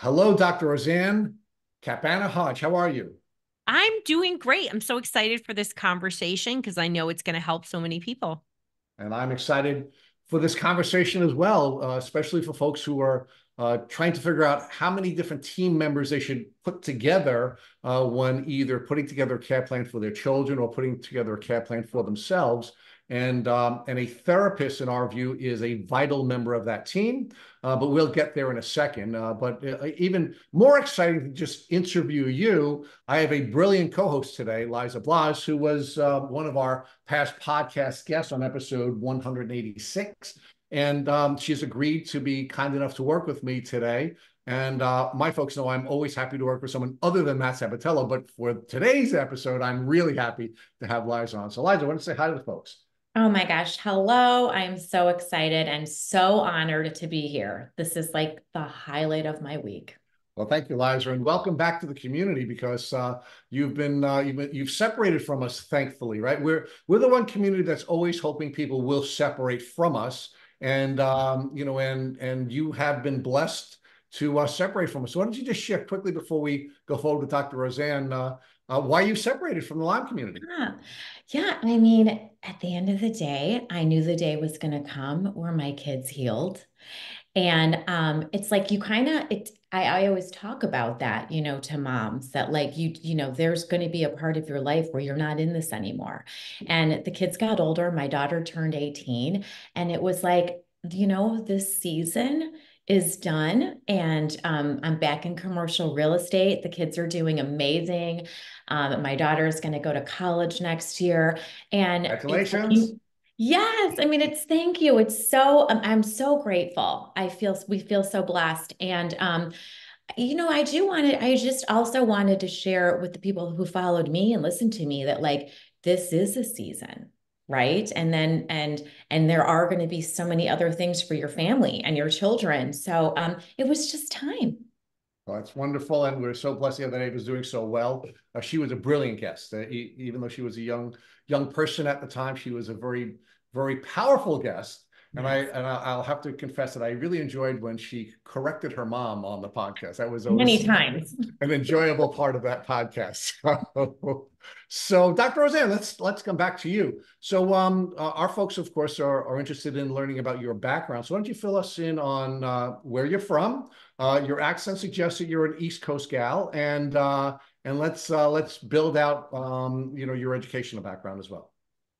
Hello, Dr. Roseann Capanna Hodge. How are you? I'm doing great. I'm so excited for this conversation because I know it's going to help so many people. And I'm excited for this conversation as well, uh, especially for folks who are uh, trying to figure out how many different team members they should put together uh, when either putting together a care plan for their children or putting together a care plan for themselves. And, um, and a therapist, in our view, is a vital member of that team. Uh, but we'll get there in a second. Uh, but uh, even more exciting to just interview you, I have a brilliant co-host today, Liza Blas, who was uh, one of our past podcast guests on episode 186. And um, she's agreed to be kind enough to work with me today. And uh, my folks know I'm always happy to work with someone other than Matt Sabatello. But for today's episode, I'm really happy to have Liza on. So, Liza, I want to say hi to the folks. Oh my gosh. Hello. I'm so excited and so honored to be here. This is like the highlight of my week. Well, thank you, Liza, and welcome back to the community because uh, you've been uh, you've been, you've separated from us, thankfully, right? We're we're the one community that's always hoping people will separate from us, and um, you know, and and you have been blessed to uh, separate from us. So why don't you just share quickly before we go forward with Dr. Roseann uh, why you separated from the Lyme community? Yeah. yeah, I mean, at the end of the day, I knew the day was going to come where my kids healed. And um, it's like you kind of it. I, I always talk about that, you know, to moms that like you, you know, there's going to be a part of your life where you're not in this anymore. And the kids got older. My daughter turned 18, and it was like, you know, this season is done and um, I'm back in commercial real estate. The kids are doing amazing. Um, my daughter is going to go to college next year. And congratulations. Yes, I mean it's thank you. It's so um, I'm so grateful. I feel we feel so blessed, and um, you know I do want to. I just also wanted to share with the people who followed me and listened to me that like this is a season right and then and and there are going to be so many other things for your family and your children so um it was just time well, that's wonderful, and we're so blessed that Ava was doing so well. Uh, she was a brilliant guest, uh, e even though she was a young young person at the time. She was a very very powerful guest, and I and I'll have to confess that I really enjoyed when she corrected her mom on the podcast. That was many times an enjoyable part of that podcast. so, Dr. Roseann, let's let's come back to you. So, um, uh, our folks, of course, are are interested in learning about your background. So, why don't you fill us in on uh, where you're from? Uh, your accent suggests that you're an East Coast gal, and uh, and let's uh, let's build out um, you know your educational background as well.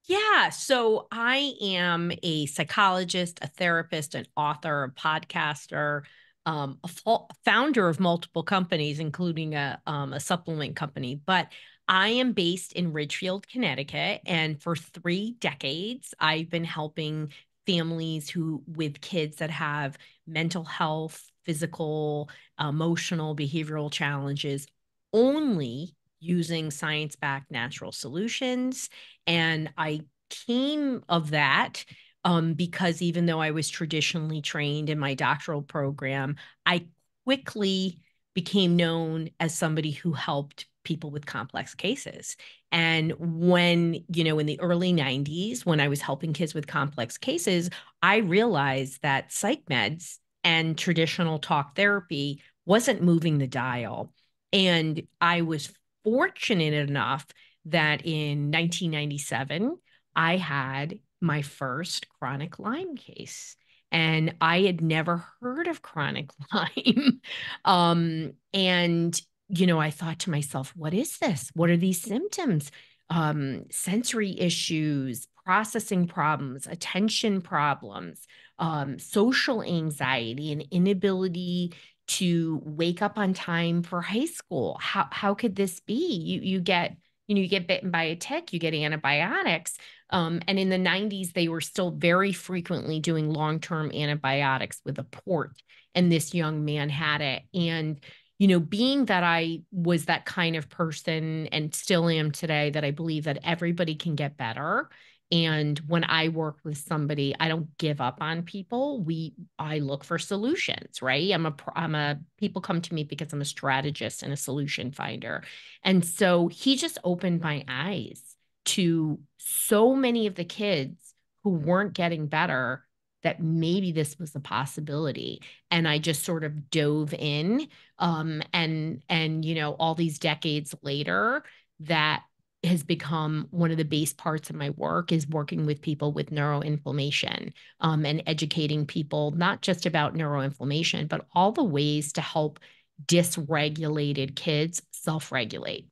Yeah. So I am a psychologist, a therapist, an author, a podcaster, um, a founder of multiple companies, including a, um, a supplement company. But I am based in Ridgefield, Connecticut. And for three decades, I've been helping families who with kids that have mental health, physical, emotional, behavioral challenges only using science backed natural solutions. And I came of that um, because even though I was traditionally trained in my doctoral program, I quickly became known as somebody who helped people with complex cases. And when, you know, in the early 90s, when I was helping kids with complex cases, I realized that psych meds and traditional talk therapy wasn't moving the dial. And I was fortunate enough that in 1997, I had my first chronic Lyme case. And I had never heard of chronic Lyme. um, and, you know, I thought to myself, what is this? What are these symptoms? Um, sensory issues, processing problems, attention problems, um, social anxiety, and inability to wake up on time for high school. How how could this be? You you get you know you get bitten by a tick, you get antibiotics. Um, and in the 90s, they were still very frequently doing long-term antibiotics with a port. And this young man had it. And you know, being that I was that kind of person and still am today, that I believe that everybody can get better and when i work with somebody i don't give up on people. We i look for solutions right? I'm a i'm a people come to me because i'm a strategist and a solution finder. And so he just opened my eyes to so many of the kids who weren't getting better that maybe this was a possibility. And i just sort of dove in um and and you know all these decades later that has become one of the base parts of my work is working with people with neuroinflammation um, and educating people not just about neuroinflammation but all the ways to help dysregulated kids self-regulate.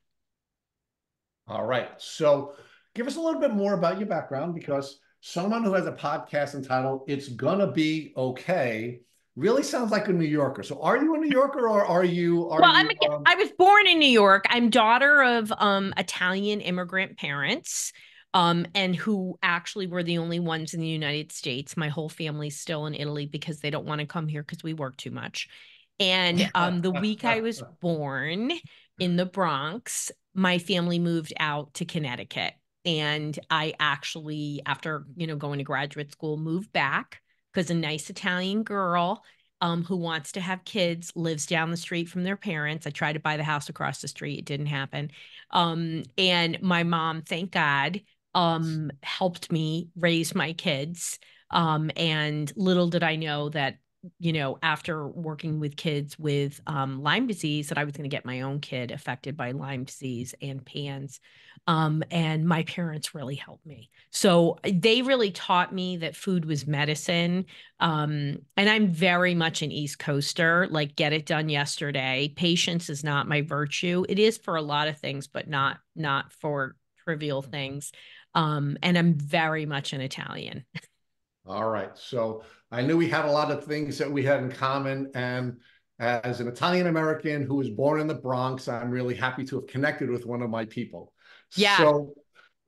All right. So give us a little bit more about your background because someone who has a podcast entitled It's Gonna Be Okay really sounds like a New Yorker. So are you a New Yorker or are you are Well, you, I'm a, um, I was born in New York. I'm daughter of um Italian immigrant parents. Um, and who actually were the only ones in the United States. My whole family's still in Italy because they don't want to come here because we work too much. And um, the week I was born in the Bronx, my family moved out to Connecticut and I actually, after you know going to graduate school, moved back because a nice Italian girl um, who wants to have kids lives down the street from their parents. I tried to buy the house across the street; it didn't happen. Um, and my mom, thank God, um, helped me raise my kids. Um, and little did I know that you know, after working with kids with um, Lyme disease, that I was going to get my own kid affected by Lyme disease and PANS. Um, and my parents really helped me. So uh, they really taught me that food was medicine. Um, and I'm very much an East Coaster, like get it done yesterday. Patience is not my virtue. It is for a lot of things, but not not for trivial things. Um, and I'm very much an Italian. All right. So I knew we had a lot of things that we had in common. And as an Italian American who was born in the Bronx, I'm really happy to have connected with one of my people. Yeah. So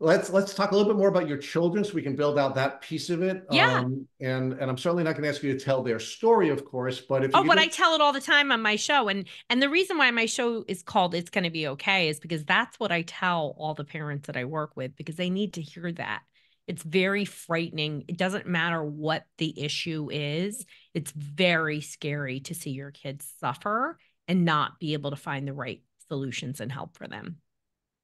let's let's talk a little bit more about your children so we can build out that piece of it. Yeah. Um, and and I'm certainly not going to ask you to tell their story, of course, but if oh, but I tell it all the time on my show, and and the reason why my show is called "It's Going to Be Okay" is because that's what I tell all the parents that I work with because they need to hear that. It's very frightening. It doesn't matter what the issue is. It's very scary to see your kids suffer and not be able to find the right solutions and help for them.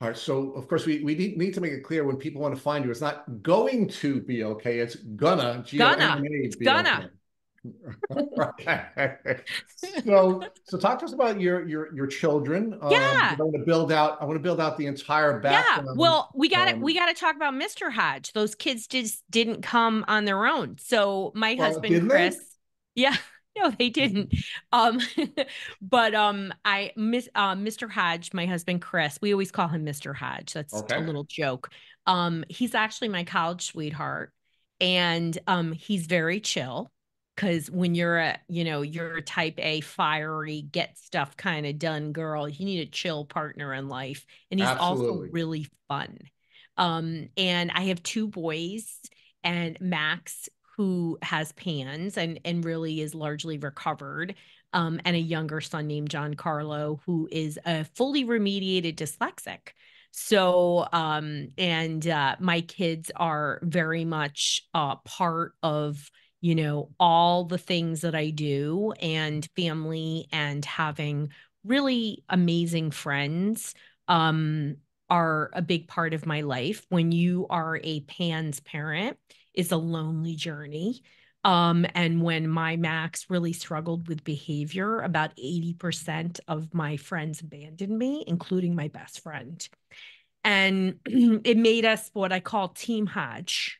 All right. So, of course, we, we need, need to make it clear when people want to find you, it's not going to be okay. It's gonna. Gonna. G-O-N-N-A, It's gonna. okay. so so talk to us about your your your children um, Yeah. i want to build out i want to build out the entire background. Yeah. Well, we got to um, we got to talk about Mr. Hodge. Those kids just didn't come on their own. So my Well, husband didn't they? Chris. Yeah. No, they didn't. Um, but um, I miss uh, Mr. Hodge, my husband Chris. We always call him Mr. Hodge. That's Okay. a little joke. Um, he's actually my college sweetheart, and um, he's very chill. Because when you're a, you know, you're a type A, fiery, get stuff kind of done girl, you need a chill partner in life, and he's also really fun. Um, and I have two boys, and Max, who has PANS and and really is largely recovered, um, and a younger son named John Carlo, who is a fully remediated dyslexic. So, um, and uh, my kids are very much uh, part of you know all the things that I do, and family, and having really amazing friends. Um, are a big part of my life. When you are a PANS parent, is a lonely journey. Um, and when my Max really struggled with behavior, about 80% of my friends abandoned me, including my best friend. And it made us what I call Team Hodge.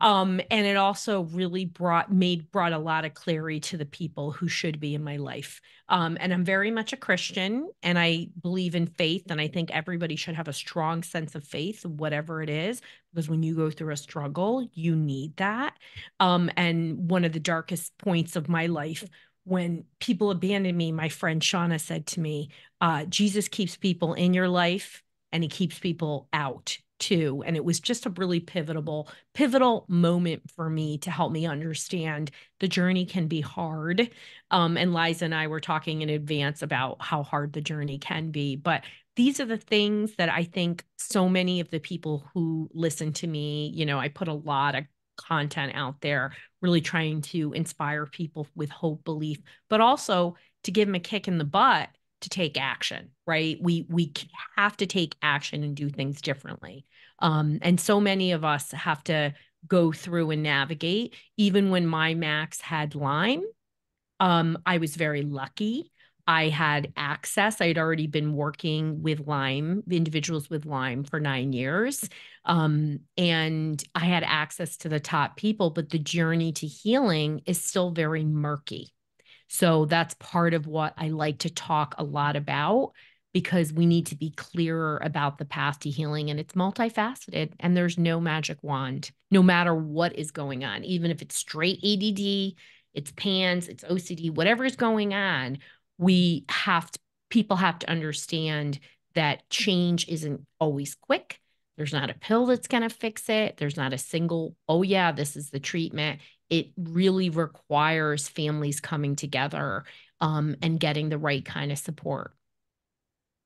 Um, and it also really brought made brought a lot of clarity to the people who should be in my life. Um, and I'm very much a Christian and I believe in faith. And I think everybody should have a strong sense of faith, whatever it is, because when you go through a struggle, you need that. Um, and one of the darkest points of my life when people abandoned me, my friend Shauna said to me, uh, Jesus keeps people in your life and he keeps people out too. And it was just a really pivotal, pivotal moment for me to help me understand the journey can be hard. Um, and Liza and I were talking in advance about how hard the journey can be. But these are the things that I think so many of the people who listen to me, you know, I put a lot of content out there, really trying to inspire people with hope, belief, but also to give them a kick in the butt to take action right we we have to take action and do things differently um and so many of us have to go through and navigate. Even when my Max had Lyme, um, I was very lucky. I had access. I had already been working with Lyme, individuals with Lyme for nine years. Um, and I had access to the top people, but the journey to healing is still very murky. So that's part of what I like to talk a lot about because we need to be clearer about the path to healing and it's multifaceted and there's no magic wand no matter what is going on. Even if it's straight ADD it's PANS it's OCD whatever is going on we have to people have to understand that change isn't always quick. There's not a pill that's going to fix it. There's not a single oh yeah this is the treatment it really requires families coming together um, and getting the right kind of support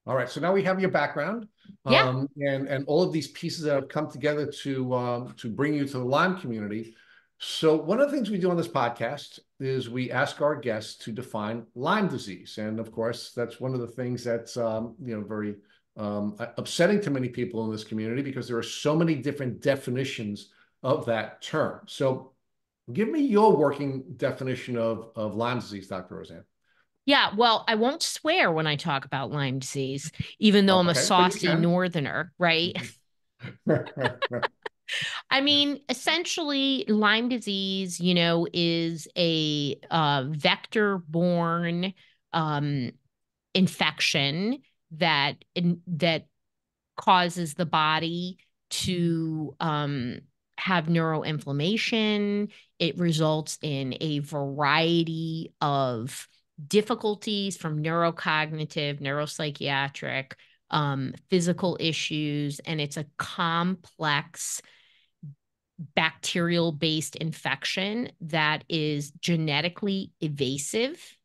all right, so now we have your background, yeah. um, and and all of these pieces that have come together to um, to bring you to the Lyme community. So one of the things we do on this podcast is we ask our guests to define Lyme disease, and of course, that's one of the things that's um, you know very um, upsetting to many people in this community because there are so many different definitions of that term. So, give me your working definition of of Lyme disease, Dr. Roseann. Yeah, well, I won't swear when I talk about Lyme disease, even though okay, I'm a saucy northerner, right? I mean, essentially, Lyme disease, you know, is a uh, vector borne um, infection that in, that causes the body to um, have neuroinflammation. It results in a variety of difficulties from neurocognitive, neuropsychiatric, um, physical issues, and it's a complex bacterial based infection that is genetically evasive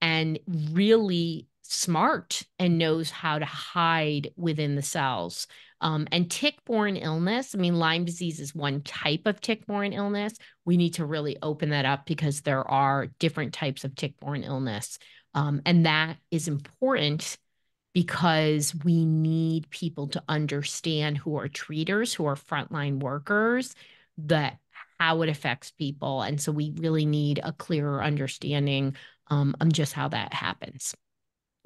and really smart and knows how to hide within the cells. Um, and tick-borne illness, I mean, Lyme disease is one type of tick-borne illness. We need to really open that up because there are different types of tick-borne illness. Um, and that is important because we need people to understand who are treaters, who are frontline workers, that how it affects people. And so we really need a clearer understanding um, on just how that happens.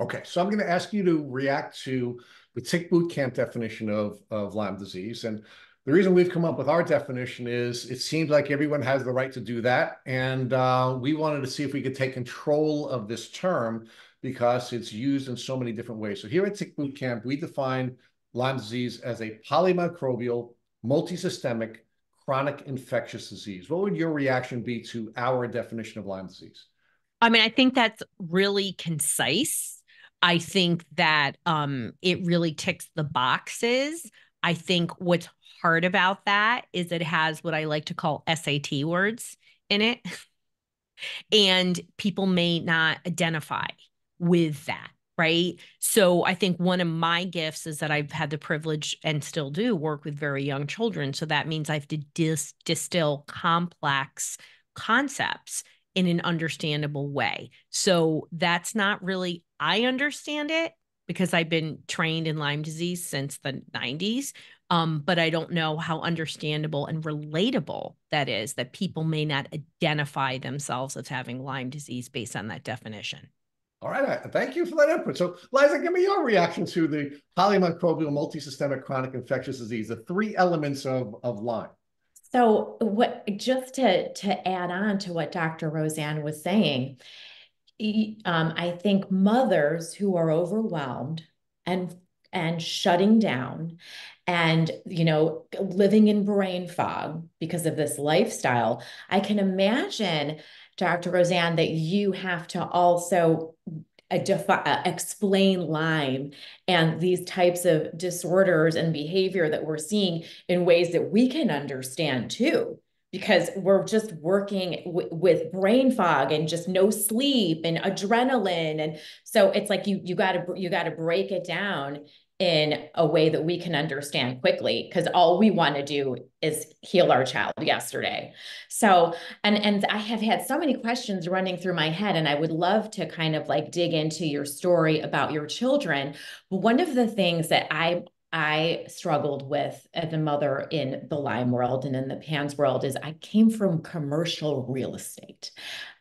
Okay, so I'm going to ask you to react to the tick boot camp definition of, of Lyme disease. And the reason we've come up with our definition is it seems like everyone has the right to do that. And uh, we wanted to see if we could take control of this term because it's used in so many different ways. So here at Tick Boot Camp, we define Lyme disease as a polymicrobial, multisystemic, chronic infectious disease. What would your reaction be to our definition of Lyme disease? I mean, I think that's really concise I think that um, it really ticks the boxes. I think what's hard about that is it has what I like to call SAT words in it. and people may not identify with that. Right. So I think one of my gifts is that I've had the privilege and still do work with very young children. So that means I have to dis- distill complex concepts in an understandable way. So that's not really, I understand it because I've been trained in Lyme disease since the 90s. Um, but I don't know how understandable and relatable that is that people may not identify themselves as having Lyme disease based on that definition. All right, thank you for that input. So, Liza, give me your reaction to the polymicrobial multisystemic chronic infectious disease, the three elements of, of Lyme. So what just to to add on to what Dr. Roseann was saying, um, I think mothers who are overwhelmed and and shutting down and you know living in brain fog because of this lifestyle i can imagine dr roseann that you have to also a defi- uh, explain Lyme and these types of disorders and behavior that we're seeing in ways that we can understand too. Because we're just working w- with brain fog and just no sleep and adrenaline. And so it's like you you got to you got to break it down in a way that we can understand quickly because all we want to do is heal our child yesterday so and and i have had so many questions running through my head and i would love to kind of like dig into your story about your children one of the things that i I struggled with as a mother in the Lyme world and in the PANS world is I came from commercial real estate.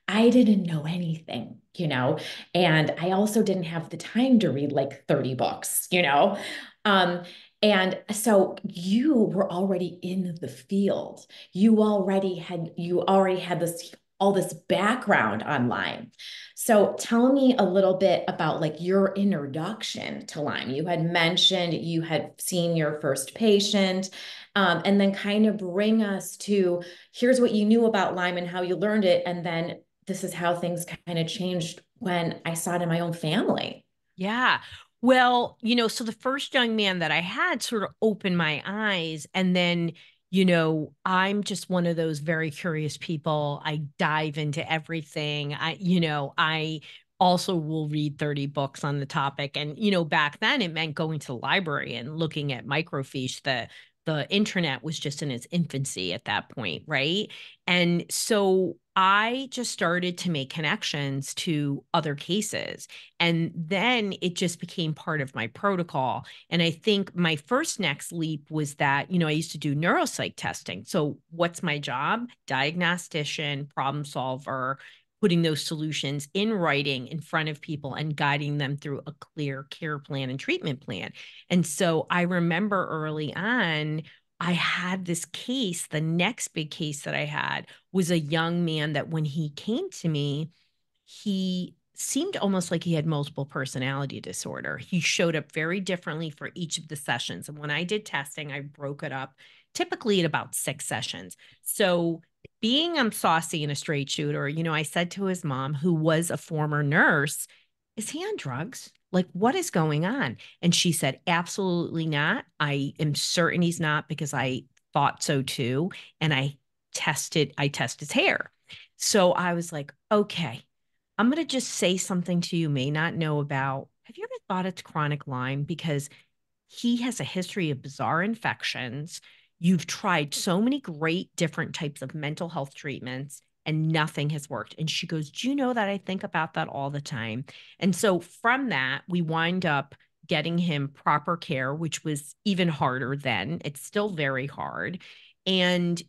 I didn't know anything, you know, and I also didn't have the time to read like 30 books, you know. Um, and so you were already in the field. You already had you already had this all this background on Lyme. So tell me a little bit about like your introduction to Lyme. You had mentioned you had seen your first patient, um, and then kind of bring us to here's what you knew about Lyme and how you learned it, and then this is how things kind of changed when I saw it in my own family. Yeah. Well, you know, so the first young man that I had sort of opened my eyes and then you know, I'm just one of those very curious people. I dive into everything. I, you know, I also will read 30 books on the topic. And, you know, back then it meant going to the library and looking at microfiche, the the internet was just in its infancy at that point, right? And so I just started to make connections to other cases. And then it just became part of my protocol. And I think my first next leap was that, you know, I used to do neuropsych testing. So, what's my job? Diagnostician, problem solver, putting those solutions in writing in front of people and guiding them through a clear care plan and treatment plan. And so I remember early on, I had this case. The next big case that I had was a young man that when he came to me, he seemed almost like he had multiple personality disorder. He showed up very differently for each of the sessions. And when I did testing, I broke it up typically at about six sessions. So being I'm saucy and a straight shooter, you know, I said to his mom, who was a former nurse, is he on drugs? Like, what is going on? And she said, absolutely not. I am certain he's not because I thought so too. And I tested, I tested his hair. So I was like, okay, I'm going to just say something to you may not know about. Have you ever thought it's chronic Lyme? Because he has a history of bizarre infections. You've tried so many great different types of mental health treatments and nothing has worked. And she goes, Do you know that I think about that all the time? And so from that, we wind up getting him proper care, which was even harder then. It's still very hard. And,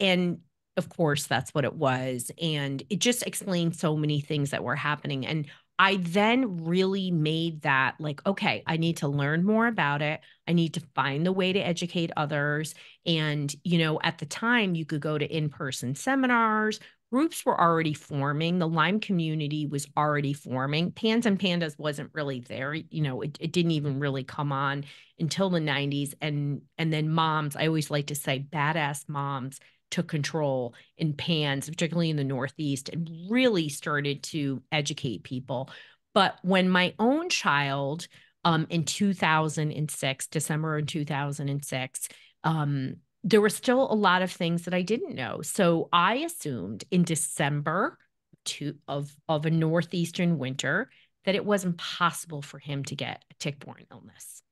and, of course, that's what it was. And it just explained so many things that were happening. And I then really made that like, okay, I need to learn more about it. I need to find the way to educate others. And, you know, at the time, you could go to in person seminars. Groups were already forming. The Lyme community was already forming. Pans and Pandas wasn't really there. You know, it, it didn't even really come on until the 90s. And and then moms, I always like to say badass moms took control in PANS, particularly in the Northeast, and really started to educate people. But when my own child um, in 2006, December in 2006, um, there were still a lot of things that I didn't know. So I assumed in December to, of, of a Northeastern winter that it wasn't possible for him to get a tick-borne illness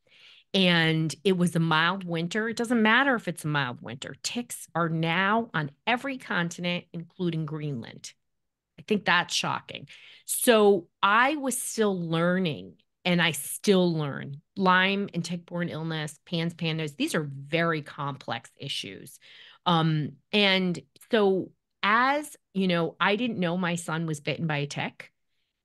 and it was a mild winter. It doesn't matter if it's a mild winter. Ticks are now on every continent, including Greenland. I think that's shocking. So I was still learning and I still learn. Lyme and tick-borne illness, PANS, pandas, these are very complex issues. Um, and so as you know, I didn't know my son was bitten by a tick,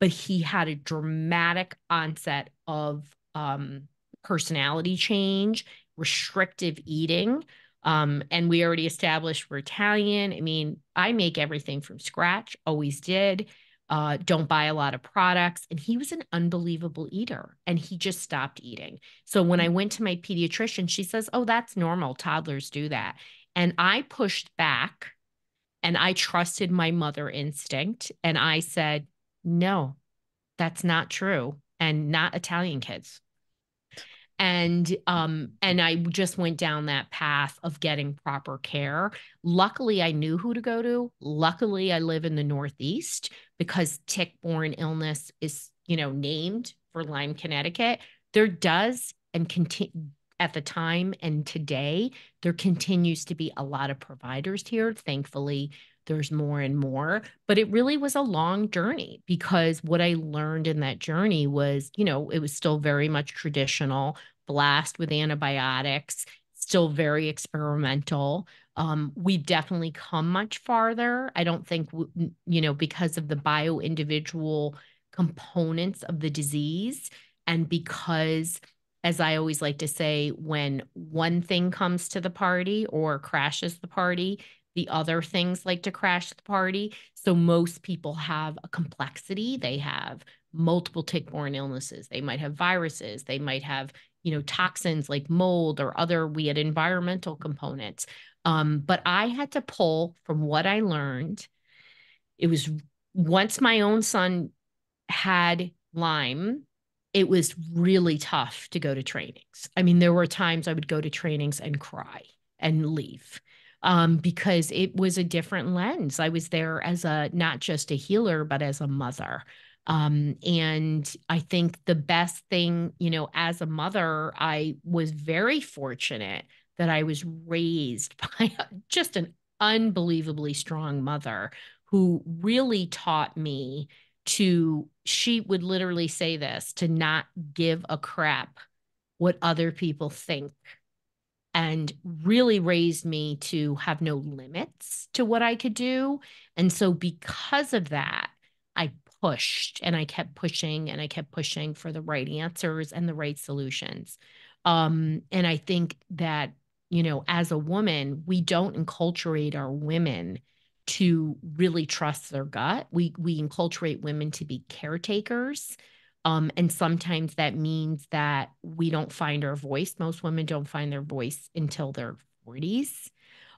but he had a dramatic onset of um, personality change, restrictive eating. Um, and we already established we're Italian. I mean, I make everything from scratch, always did. Uh, don't buy a lot of products. And he was an unbelievable eater and he just stopped eating. So when I went to my pediatrician, she says, Oh, that's normal. Toddlers do that. And I pushed back and I trusted my mother instinct. And I said, No, that's not true. And not Italian kids and um and i just went down that path of getting proper care. Luckily i knew who to go to. Luckily i live in the northeast because tick-borne illness is you know named for lyme connecticut. There does and continue at the time and today there continues to be a lot of providers here thankfully there's more and more but it really was a long journey because what i learned in that journey was you know it was still very much traditional blast with antibiotics, still very experimental. Um, we've definitely come much farther. I don't think, you know, because of the bio individual components of the disease and because as I always like to say, when one thing comes to the party or crashes the party, the other things like to crash the party. So most people have a complexity. They have multiple tick-borne illnesses. They might have viruses. They might have, you know, toxins like mold or other we had environmental components. Um, but I had to pull from what I learned. It was once my own son had Lyme, it was really tough to go to trainings. I mean, there were times I would go to trainings and cry and leave um, because it was a different lens. I was there as a not just a healer, but as a mother. Um, and I think the best thing, you know, as a mother, I was very fortunate that I was raised by just an unbelievably strong mother who really taught me to, she would literally say this to not give a crap what other people think and really raised me to have no limits to what I could do. And so, because of that, I pushed and I kept pushing and I kept pushing for the right answers and the right solutions. Um, and I think that, you know, as a woman, we don't enculturate our women to really trust their gut. We we enculturate women to be caretakers um, and sometimes that means that we don't find our voice. Most women don't find their voice until their 40s.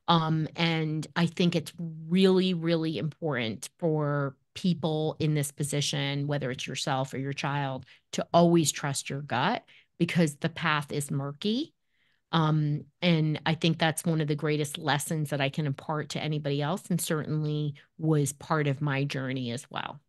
Um, and I think it's really, really important for people in this position, whether it's yourself or your child, to always trust your gut because the path is murky. Um, and I think that's one of the greatest lessons that I can impart to anybody else, and certainly was part of my journey as well.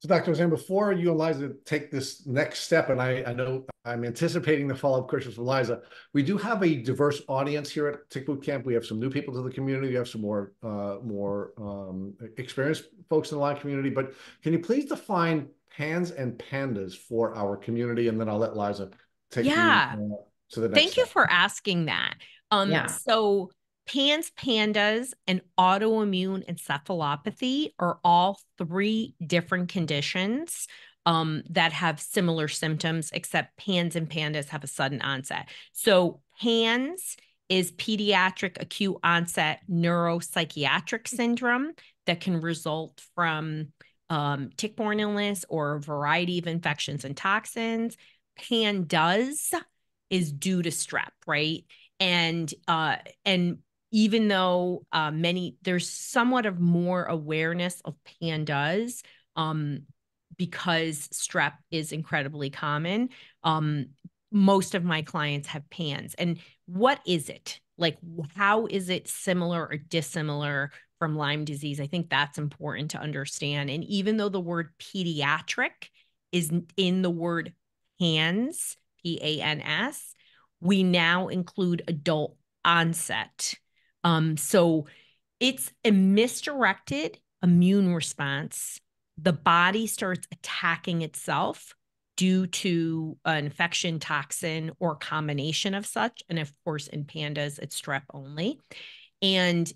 So, Dr. Roseann, before you and Liza take this next step, and I, I know I'm anticipating the follow-up questions from Liza, we do have a diverse audience here at Tick Boot Camp. We have some new people to the community. We have some more uh, more um, experienced folks in the Lyme community. But can you please define PANS and PANDAS for our community, and then I'll let Liza take yeah. you uh, to the next. Thank step. you for asking that. Um, yeah. So PANS, PANDAS, and autoimmune encephalopathy are all three different conditions um, that have similar symptoms, except PANS and PANDAS have a sudden onset. So PANS is pediatric acute onset neuropsychiatric syndrome that can result from um, tick-borne illness or a variety of infections and toxins. PANDAS is due to strep, right? And uh, and even though uh, many there's somewhat of more awareness of pandas um, because strep is incredibly common um, most of my clients have pans. And what is it? Like how is it similar or dissimilar from lyme disease? I think that's important to understand. And even though the word pediatric is in the word PANS p-a-n-s we now include adult onset um, so it's a misdirected immune response. The body starts attacking itself due to an infection toxin or combination of such. And of course, in pandas, it's strep only. And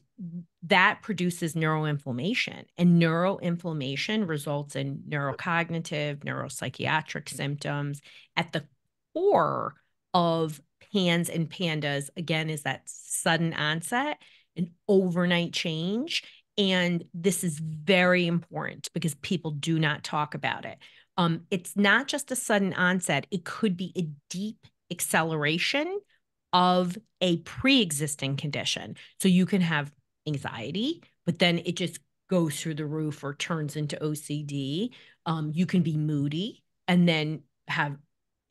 that produces neuroinflammation. And neuroinflammation results in neurocognitive, neuropsychiatric symptoms. At the core of PANS and PANDAS, again, is that sudden onset, an overnight change. And this is very important because people do not talk about it. Um, it's not just a sudden onset, it could be a deep acceleration of a pre existing condition. So you can have anxiety, but then it just goes through the roof or turns into OCD. Um, you can be moody and then have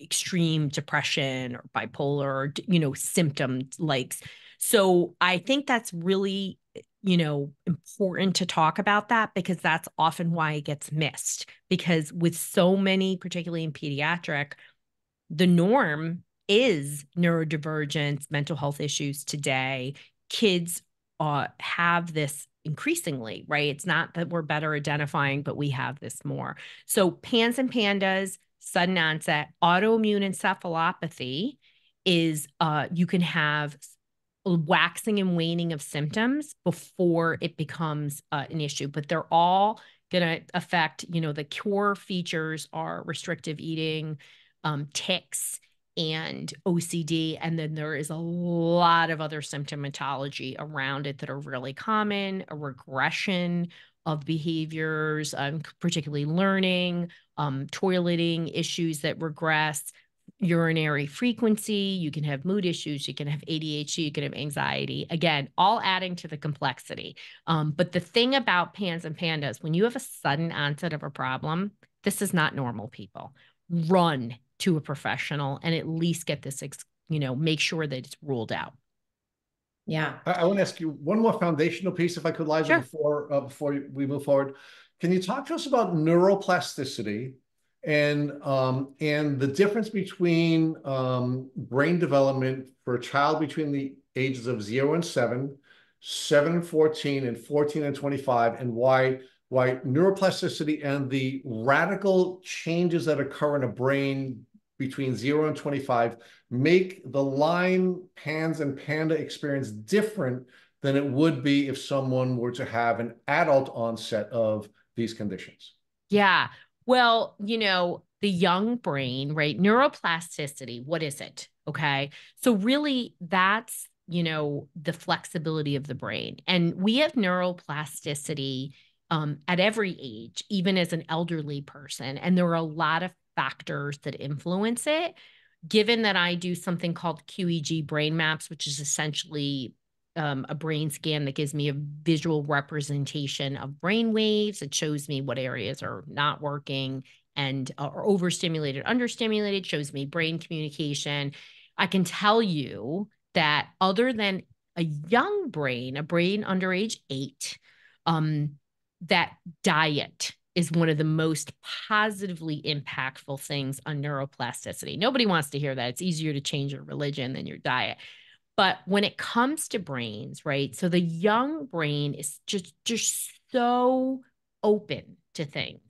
extreme depression or bipolar you know symptoms like so i think that's really you know important to talk about that because that's often why it gets missed because with so many particularly in pediatric the norm is neurodivergence mental health issues today. Kids uh, have this increasingly right? It's not that we're better identifying but we have this more. So pans and pandas sudden onset. Autoimmune encephalopathy is uh, you can have waxing and waning of symptoms before it becomes uh, an issue, but they're all going to affect, you know, the core features are restrictive eating, um, tics, and OCD. And then there is a lot of other symptomatology around it that are really common, a regression of behaviors, um, particularly learning, um, toileting issues that regress, urinary frequency, you can have mood issues, you can have ADHD, you can have anxiety. Again, all adding to the complexity. Um, but the thing about PANS and PANDAS, when you have a sudden onset of a problem, this is not normal people. Run to a professional and at least get this, you know, make sure that it's ruled out. Yeah. I, I want to ask you one more foundational piece, if I could, Liza, sure. before uh, before we move forward. Can you talk to us about neuroplasticity and um, and the difference between um, brain development for a child between the ages of zero and seven, seven and 14, and 14 and 25, and why why neuroplasticity and the radical changes that occur in a brain between zero and 25 make the Lyme PANS and PANDA experience different than it would be if someone were to have an adult onset of these conditions. Yeah. Well, you know, the young brain, right? Neuroplasticity, what is it? Okay. So, really, that's, you know, the flexibility of the brain. And we have neuroplasticity um, at every age, even as an elderly person. And there are a lot of factors that influence it. Given that I do something called QEEG brain maps, which is essentially um, a brain scan that gives me a visual representation of brain waves. It shows me what areas are not working and uh, are overstimulated, understimulated, shows me brain communication. I can tell you that other than a young brain, a brain under age eight, um, that diet is one of the most positively impactful things on neuroplasticity. Nobody wants to hear that. It's easier to change your religion than your diet. But when it comes to brains, right? So the young brain is just just so open to things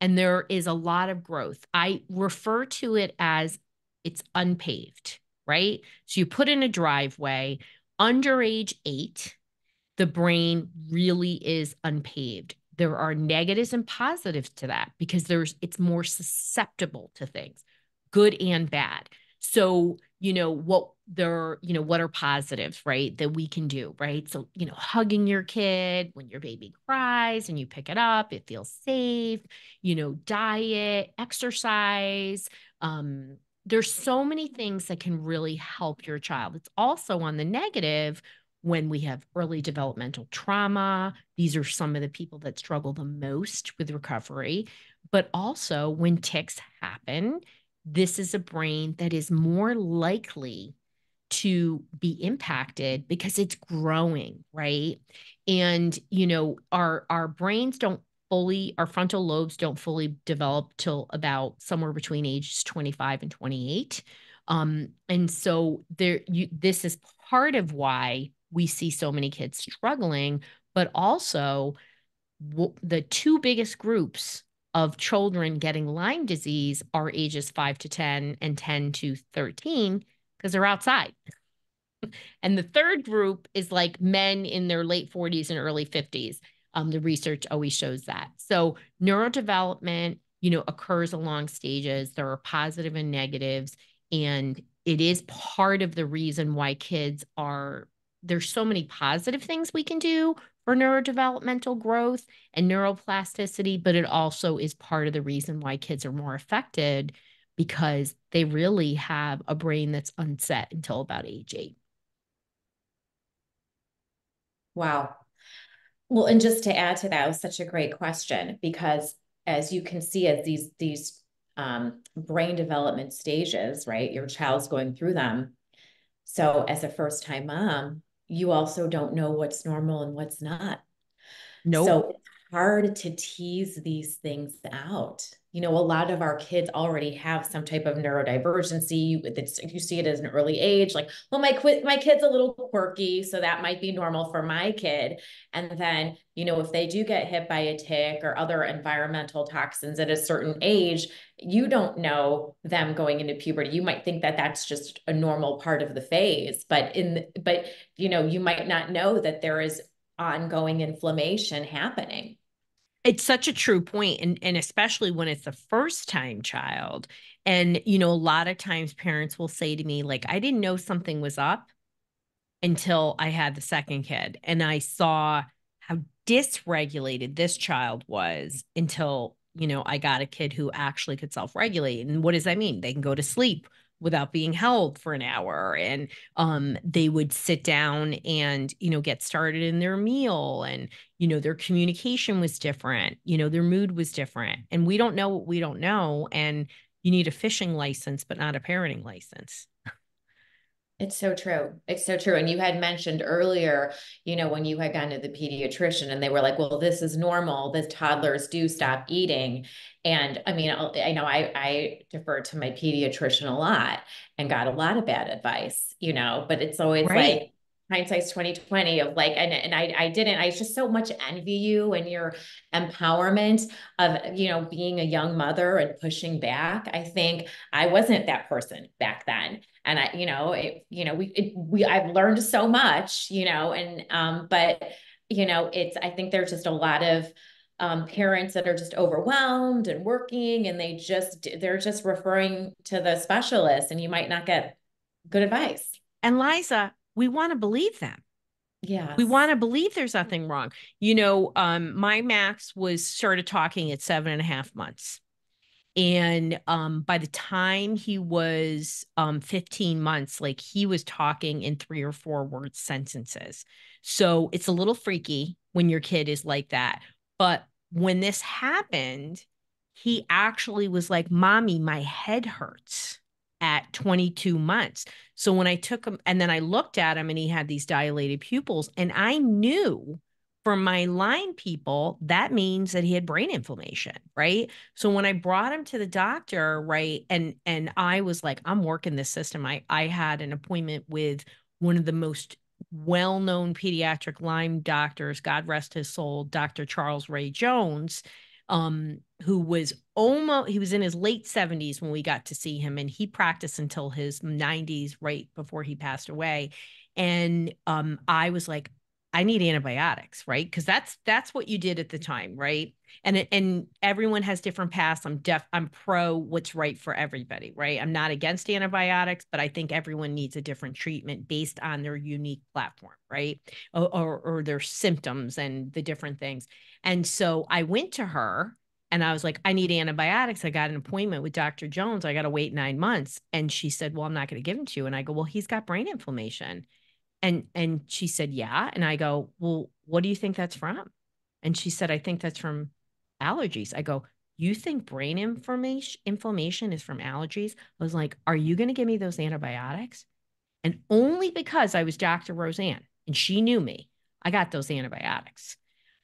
and there is a lot of growth. I refer to it as it's unpaved, right? So you put in a driveway under age 8, the brain really is unpaved. There are negatives and positives to that because there's it's more susceptible to things, good and bad. So, you know, what there, you know, what are positives, right? That we can do, right? So, you know, hugging your kid when your baby cries and you pick it up, it feels safe, you know, diet, exercise. Um, there's so many things that can really help your child. It's also on the negative when we have early developmental trauma. These are some of the people that struggle the most with recovery. But also when tics happen, this is a brain that is more likely to be impacted because it's growing right and you know our our brains don't fully our frontal lobes don't fully develop till about somewhere between ages 25 and 28 um and so there you this is part of why we see so many kids struggling but also the two biggest groups of children getting Lyme disease are ages 5 to 10 and 10 to 13 because they're outside. and the third group is like men in their late 40s and early 50s. Um, the research always shows that. So neurodevelopment, you know, occurs along stages. There are positive and negatives, and it is part of the reason why kids are there's so many positive things we can do for neurodevelopmental growth and neuroplasticity, but it also is part of the reason why kids are more affected because they really have a brain that's unset until about age eight. Wow. Well, and just to add to that, it was such a great question because as you can see, as these these um, brain development stages, right, your child's going through them. So, as a first time mom, you also don't know what's normal and what's not. No. Nope. So hard to tease these things out. You know, a lot of our kids already have some type of neurodivergency. It's, you see it as an early age, like, well, my my kid's a little quirky, so that might be normal for my kid. And then, you know, if they do get hit by a tick or other environmental toxins at a certain age, you don't know them going into puberty. You might think that that's just a normal part of the phase, but in but you know, you might not know that there is ongoing inflammation happening. It's such a true point, and and especially when it's the first time child. And you know, a lot of times parents will say to me, like, I didn't know something was up until I had the second kid, and I saw how dysregulated this child was until you know I got a kid who actually could self-regulate. And what does that mean? They can go to sleep without being held for an hour and um, they would sit down and you know get started in their meal and you know their communication was different you know their mood was different and we don't know what we don't know and you need a fishing license but not a parenting license it's so true. It's so true. And you had mentioned earlier, you know, when you had gone to the pediatrician and they were like, well, this is normal. The toddlers do stop eating. And I mean, I know I, I defer to my pediatrician a lot and got a lot of bad advice, you know, but it's always right. like, hindsight's 2020 of like and, and I, I didn't i just so much envy you and your empowerment of you know being a young mother and pushing back i think i wasn't that person back then and I, you know, it, you know, we, it, we, I've learned so much, you know, and, um, but, you know, it's, I think there's just a lot of, um, parents that are just overwhelmed and working and they just, they're just referring to the specialist and you might not get good advice. And Liza, we want to believe them. Yeah. We want to believe there's nothing wrong. You know, um, my Max was started talking at seven and a half months. And um, by the time he was um, 15 months, like he was talking in three or four word sentences. So it's a little freaky when your kid is like that. But when this happened, he actually was like, Mommy, my head hurts at 22 months. So when I took him, and then I looked at him and he had these dilated pupils, and I knew for my Lyme people, that means that he had brain inflammation, right? So when I brought him to the doctor, right, and and I was like, I'm working this system. I I had an appointment with one of the most well-known pediatric Lyme doctors, God rest his soul, Dr. Charles Ray Jones, um, who was almost he was in his late 70s when we got to see him, and he practiced until his 90s, right before he passed away. And um, I was like, I need antibiotics, right? Because that's that's what you did at the time, right? And and everyone has different paths. I'm def I'm pro what's right for everybody, right? I'm not against antibiotics, but I think everyone needs a different treatment based on their unique platform, right? Or, or, or their symptoms and the different things. And so I went to her and I was like, I need antibiotics. I got an appointment with Dr. Jones. I got to wait nine months. And she said, Well, I'm not going to give them to you. And I go, Well, he's got brain inflammation and and she said yeah. And i go well what do you think that's from? And she said i think that's from allergies. I go you think brain inflammation inflammation is from allergies? I was like are you going to give me those antibiotics? And only because i was dr roseann and she knew me i got those antibiotics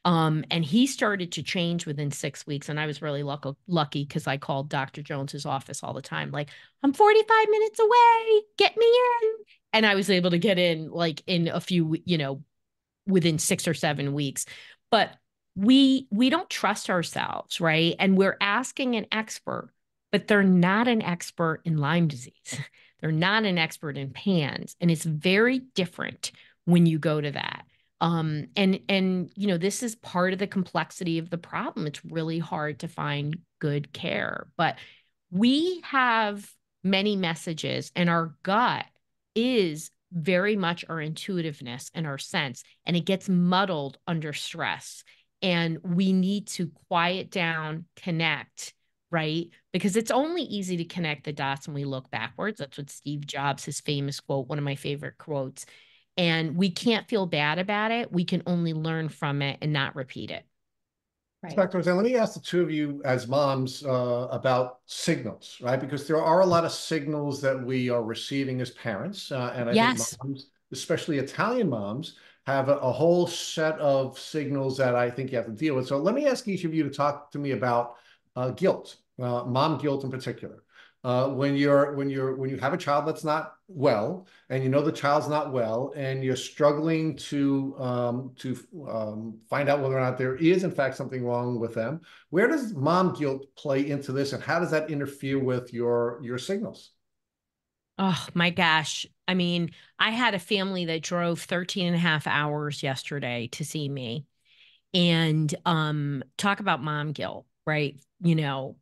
um, and he started to change within six weeks. And I was really lucky lucky because I called Dr. Jones's office all the time, like, I'm 45 minutes away, get me in and I was able to get in like in a few, you know, within six or seven weeks. But we we don't trust ourselves, right? And we're asking an expert, but they're not an expert in Lyme disease. They're not an expert in PANS, and it's very different when you go to that. Um, and and you know this is part of the complexity of the problem. It's really hard to find good care, but we have many messages, and our gut is very much our intuitiveness and our sense, and it gets muddled under stress. And we need to quiet down, connect, right? Because it's only easy to connect the dots when we look backwards. That's what Steve Jobs, his famous quote, one of my favorite quotes. And we can't feel bad about it. We can only learn from it and not repeat it. Right. Dr. Roseann, let me ask the two of you as moms uh, about signals, right? Because there are a lot of signals that we are receiving as parents. Uh, and I yes. think moms, especially Italian moms, have a, a, whole set of signals that I think you have to deal with. So let me ask each of you to talk to me about uh, guilt, uh, mom guilt in particular. Uh, when you're when you're when you have a child that's not well, and you know the child's not well, and you're struggling to um, to um, find out whether or not there is in fact something wrong with them, where does mom guilt play into this, and how does that interfere with your your signals? Oh my gosh. I mean, I had a family that drove 13 and a half hours yesterday to see me. And um talk about mom guilt, right? You know,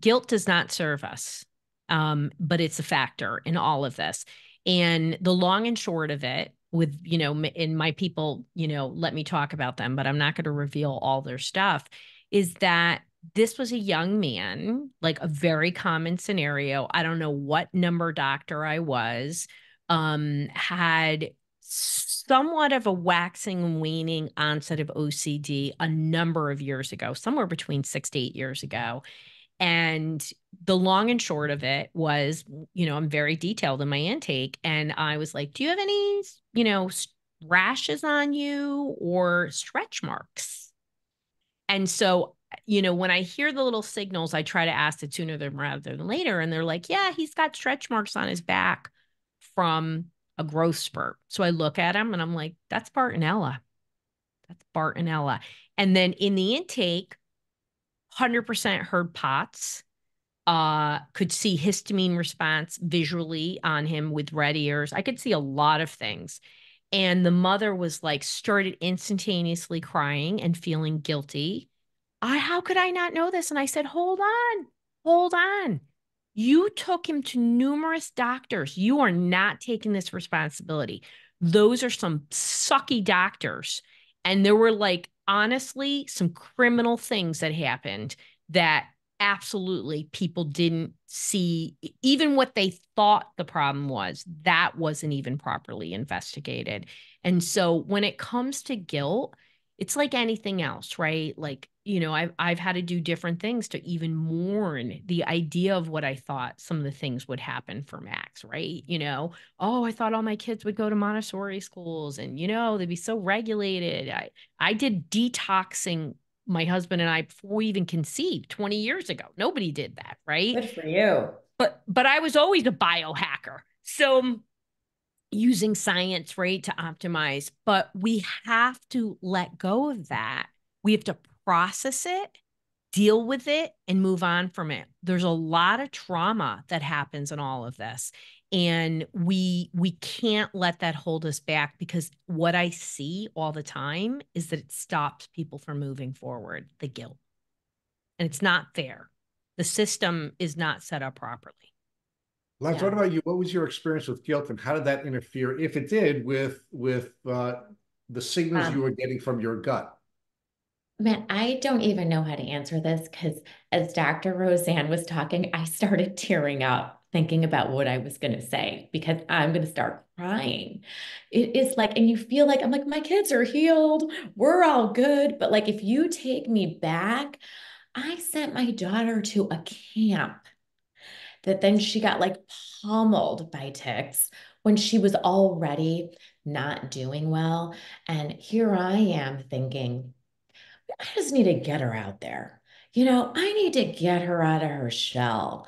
guilt does not serve us um, but it's a factor in all of this. And the long and short of it, with you know, in my people, you know, let me talk about them, but I'm not going to reveal all their stuff. Is that this was a young man, like a very common scenario. I don't know what number doctor I was, um, had somewhat of a waxing and waning onset of OCD a number of years ago, somewhere between six to eight years ago. And the long and short of it was, you know, I'm very detailed in my intake. And I was like, do you have any, you know, rashes on you or stretch marks? And so, you know, when I hear the little signals, I try to ask it sooner than rather than later. And they're like, yeah, he's got stretch marks on his back from a growth spurt. So I look at him and I'm like, that's Bartonella. That's Bartonella. And then in the intake, 100% heard POTS, uh, could see histamine response visually on him with red ears. I could see a lot of things. And the mother was like, started instantaneously crying and feeling guilty. I, how could I not know this? And I said, hold on, hold on. You took him to numerous doctors. You are not taking this responsibility. Those are some sucky doctors. And there were like honestly some criminal things that happened that absolutely people didn't see even what they thought the problem was that wasn't even properly investigated. And so when it comes to guilt it's like anything else right like you know I've I've had to do different things to even mourn the idea of what I thought some of the things would happen for Max, right? You know, oh, I thought all my kids would go to Montessori schools and you know, they'd be so regulated. I I did detoxing my husband and I before we even conceived 20 years ago. Nobody did that, right? Good for you. But but I was always a biohacker. So using science, right, to optimize, but we have to let go of that. We have to process it, deal with it, and move on from it. There's a lot of trauma that happens in all of this. And we we can't let that hold us back because what I see all the time is that it stops people from moving forward, the guilt. And it's not fair. The system is not set up properly. Lance, yeah. what about you? What was your experience with guilt, and how did that interfere, if it did, with with uh, the signals um, you were getting from your gut? Man, I don't even know how to answer this because as Dr. Roseann was talking, I started tearing up thinking about what I was going to say because I'm going to start crying. It is like, and you feel like, I'm like, my kids are healed. We're all good. But like, if you take me back, I sent my daughter to a camp that then she got like pummeled by ticks when she was already not doing well. And here I am thinking, I just need to get her out there. You know, I need to get her out of her shell.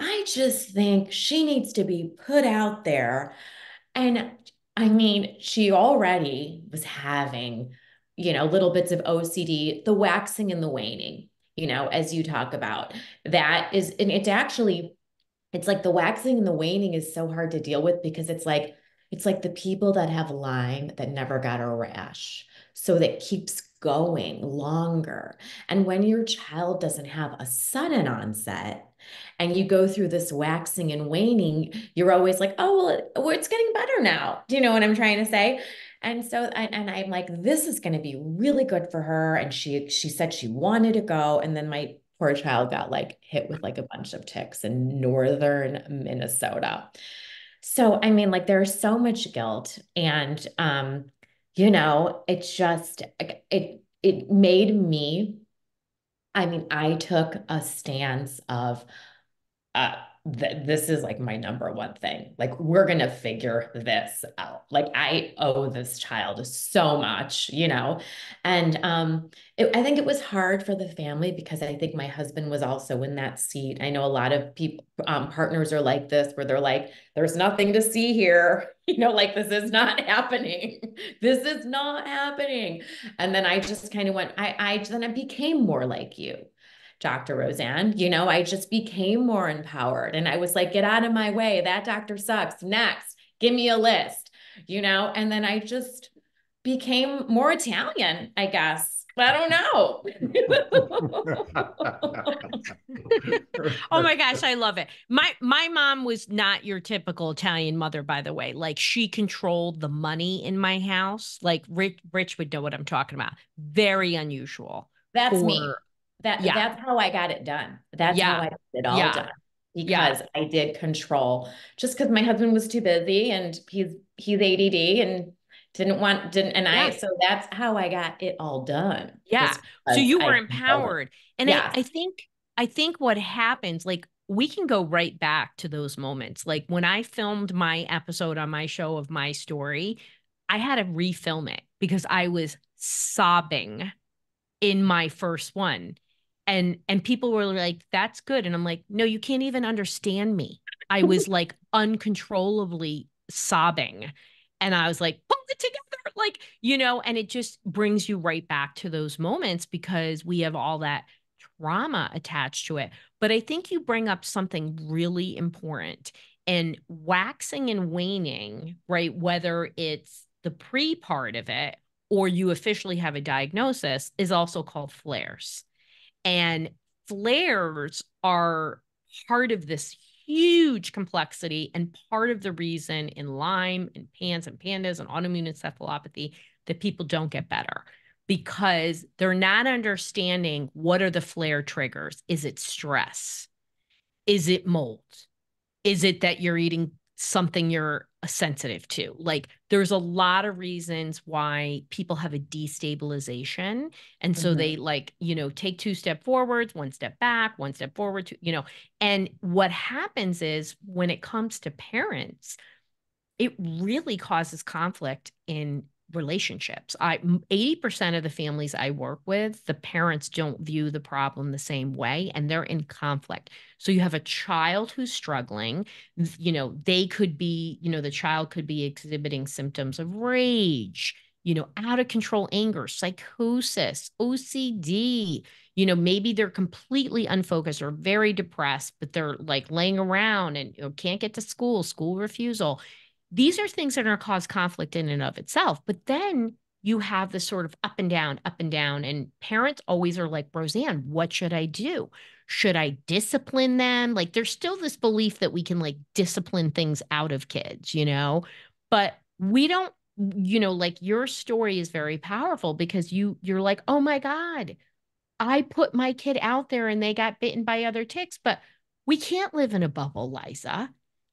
I just think she needs to be put out there. And I mean, she already was having, you know, little bits of OCD, the waxing and the waning, you know, as you talk about. That is, and it's actually, it's like the waxing and the waning is so hard to deal with because it's like, it's like the people that have Lyme that never got a rash. So that keeps going longer. And when your child doesn't have a sudden onset, and you go through this waxing and waning, you're always like, oh, well, it's getting better now. Do you know what I'm trying to say? And so, and, and I'm like, this is going to be really good for her. And she, she said she wanted to go. And then my poor child got like hit with like a bunch of ticks in northern Minnesota. So, I mean, like there's so much guilt and, um, you know, it just, it, it made me, I mean, I took a stance of, uh, th- this is like my number one thing. Like, we're going to figure this out. Like, I owe this child so much, you know? And um, it, I think it was hard for the family because I think my husband was also in that seat. I know a lot of people, um, partners are like this, where they're like, there's nothing to see here. You know, like, this is not happening. this is not happening. And then I just kind of went, I, I, then I became more like you Dr. Roseann. You know, I just became more empowered and I was like, get out of my way. That doctor sucks. Next, give me a list, you know? And then I just became more Italian, I guess. I don't know. oh my gosh, I love it. My my mom was not your typical Italian mother, by the way. Like she controlled the money in my house. Like Rich Rich would know what I'm talking about. Very unusual. That's for, me. That yeah. that's how I got it done. That's yeah. how I got it all yeah. done. Because yeah. I did control just because my husband was too busy and he's he's ADD and didn't want didn't and I so that's how I got it all done. Yeah. So you were I empowered. And I, I think I think what happens, like we can go right back to those moments. Like when I filmed my episode on my show of my story, I had to refilm it because I was sobbing in my first one and and people were like that's good. And i'm like no you can't even understand me. I was like uncontrollably sobbing. And i was like pull it together like you know and it just brings you right back to those moments because we have all that trauma attached to it. But i think you bring up something really important and waxing and waning right whether it's the pre part of it or you officially have a diagnosis is also called flares and flares are part of this huge complexity and part of the reason in Lyme and PANS and PANDAS and autoimmune encephalopathy that people don't get better because they're not understanding what are the flare triggers. Is it stress? Is it mold? Is it that you're eating something you're sensitive to. Like there's a lot of reasons why people have a destabilization. And so mm-hmm. they like, you know, take two step forwards, one step back, one step forward, to, you know. And what happens is when it comes to parents, it really causes conflict in relationships. I 80% of the families I work with, the parents don't view the problem the same way and they're in conflict. So you have a child who's struggling, you know, they could be, you know, the child could be exhibiting symptoms of rage, you know, out of control anger, psychosis, OCD. You know, maybe they're completely unfocused or very depressed, but they're like laying around and you know, can't get to school, school refusal these are things that are cause conflict in and of itself. But then you have this sort of up and down, up and down. And parents always are like, Roseann, what should I do? Should I discipline them? Like there's still this belief that we can like discipline things out of kids, you know? But we don't, you know, like your story is very powerful because you you're like, oh my God, I put my kid out there and they got bitten by other ticks, but we can't live in a bubble, Liza.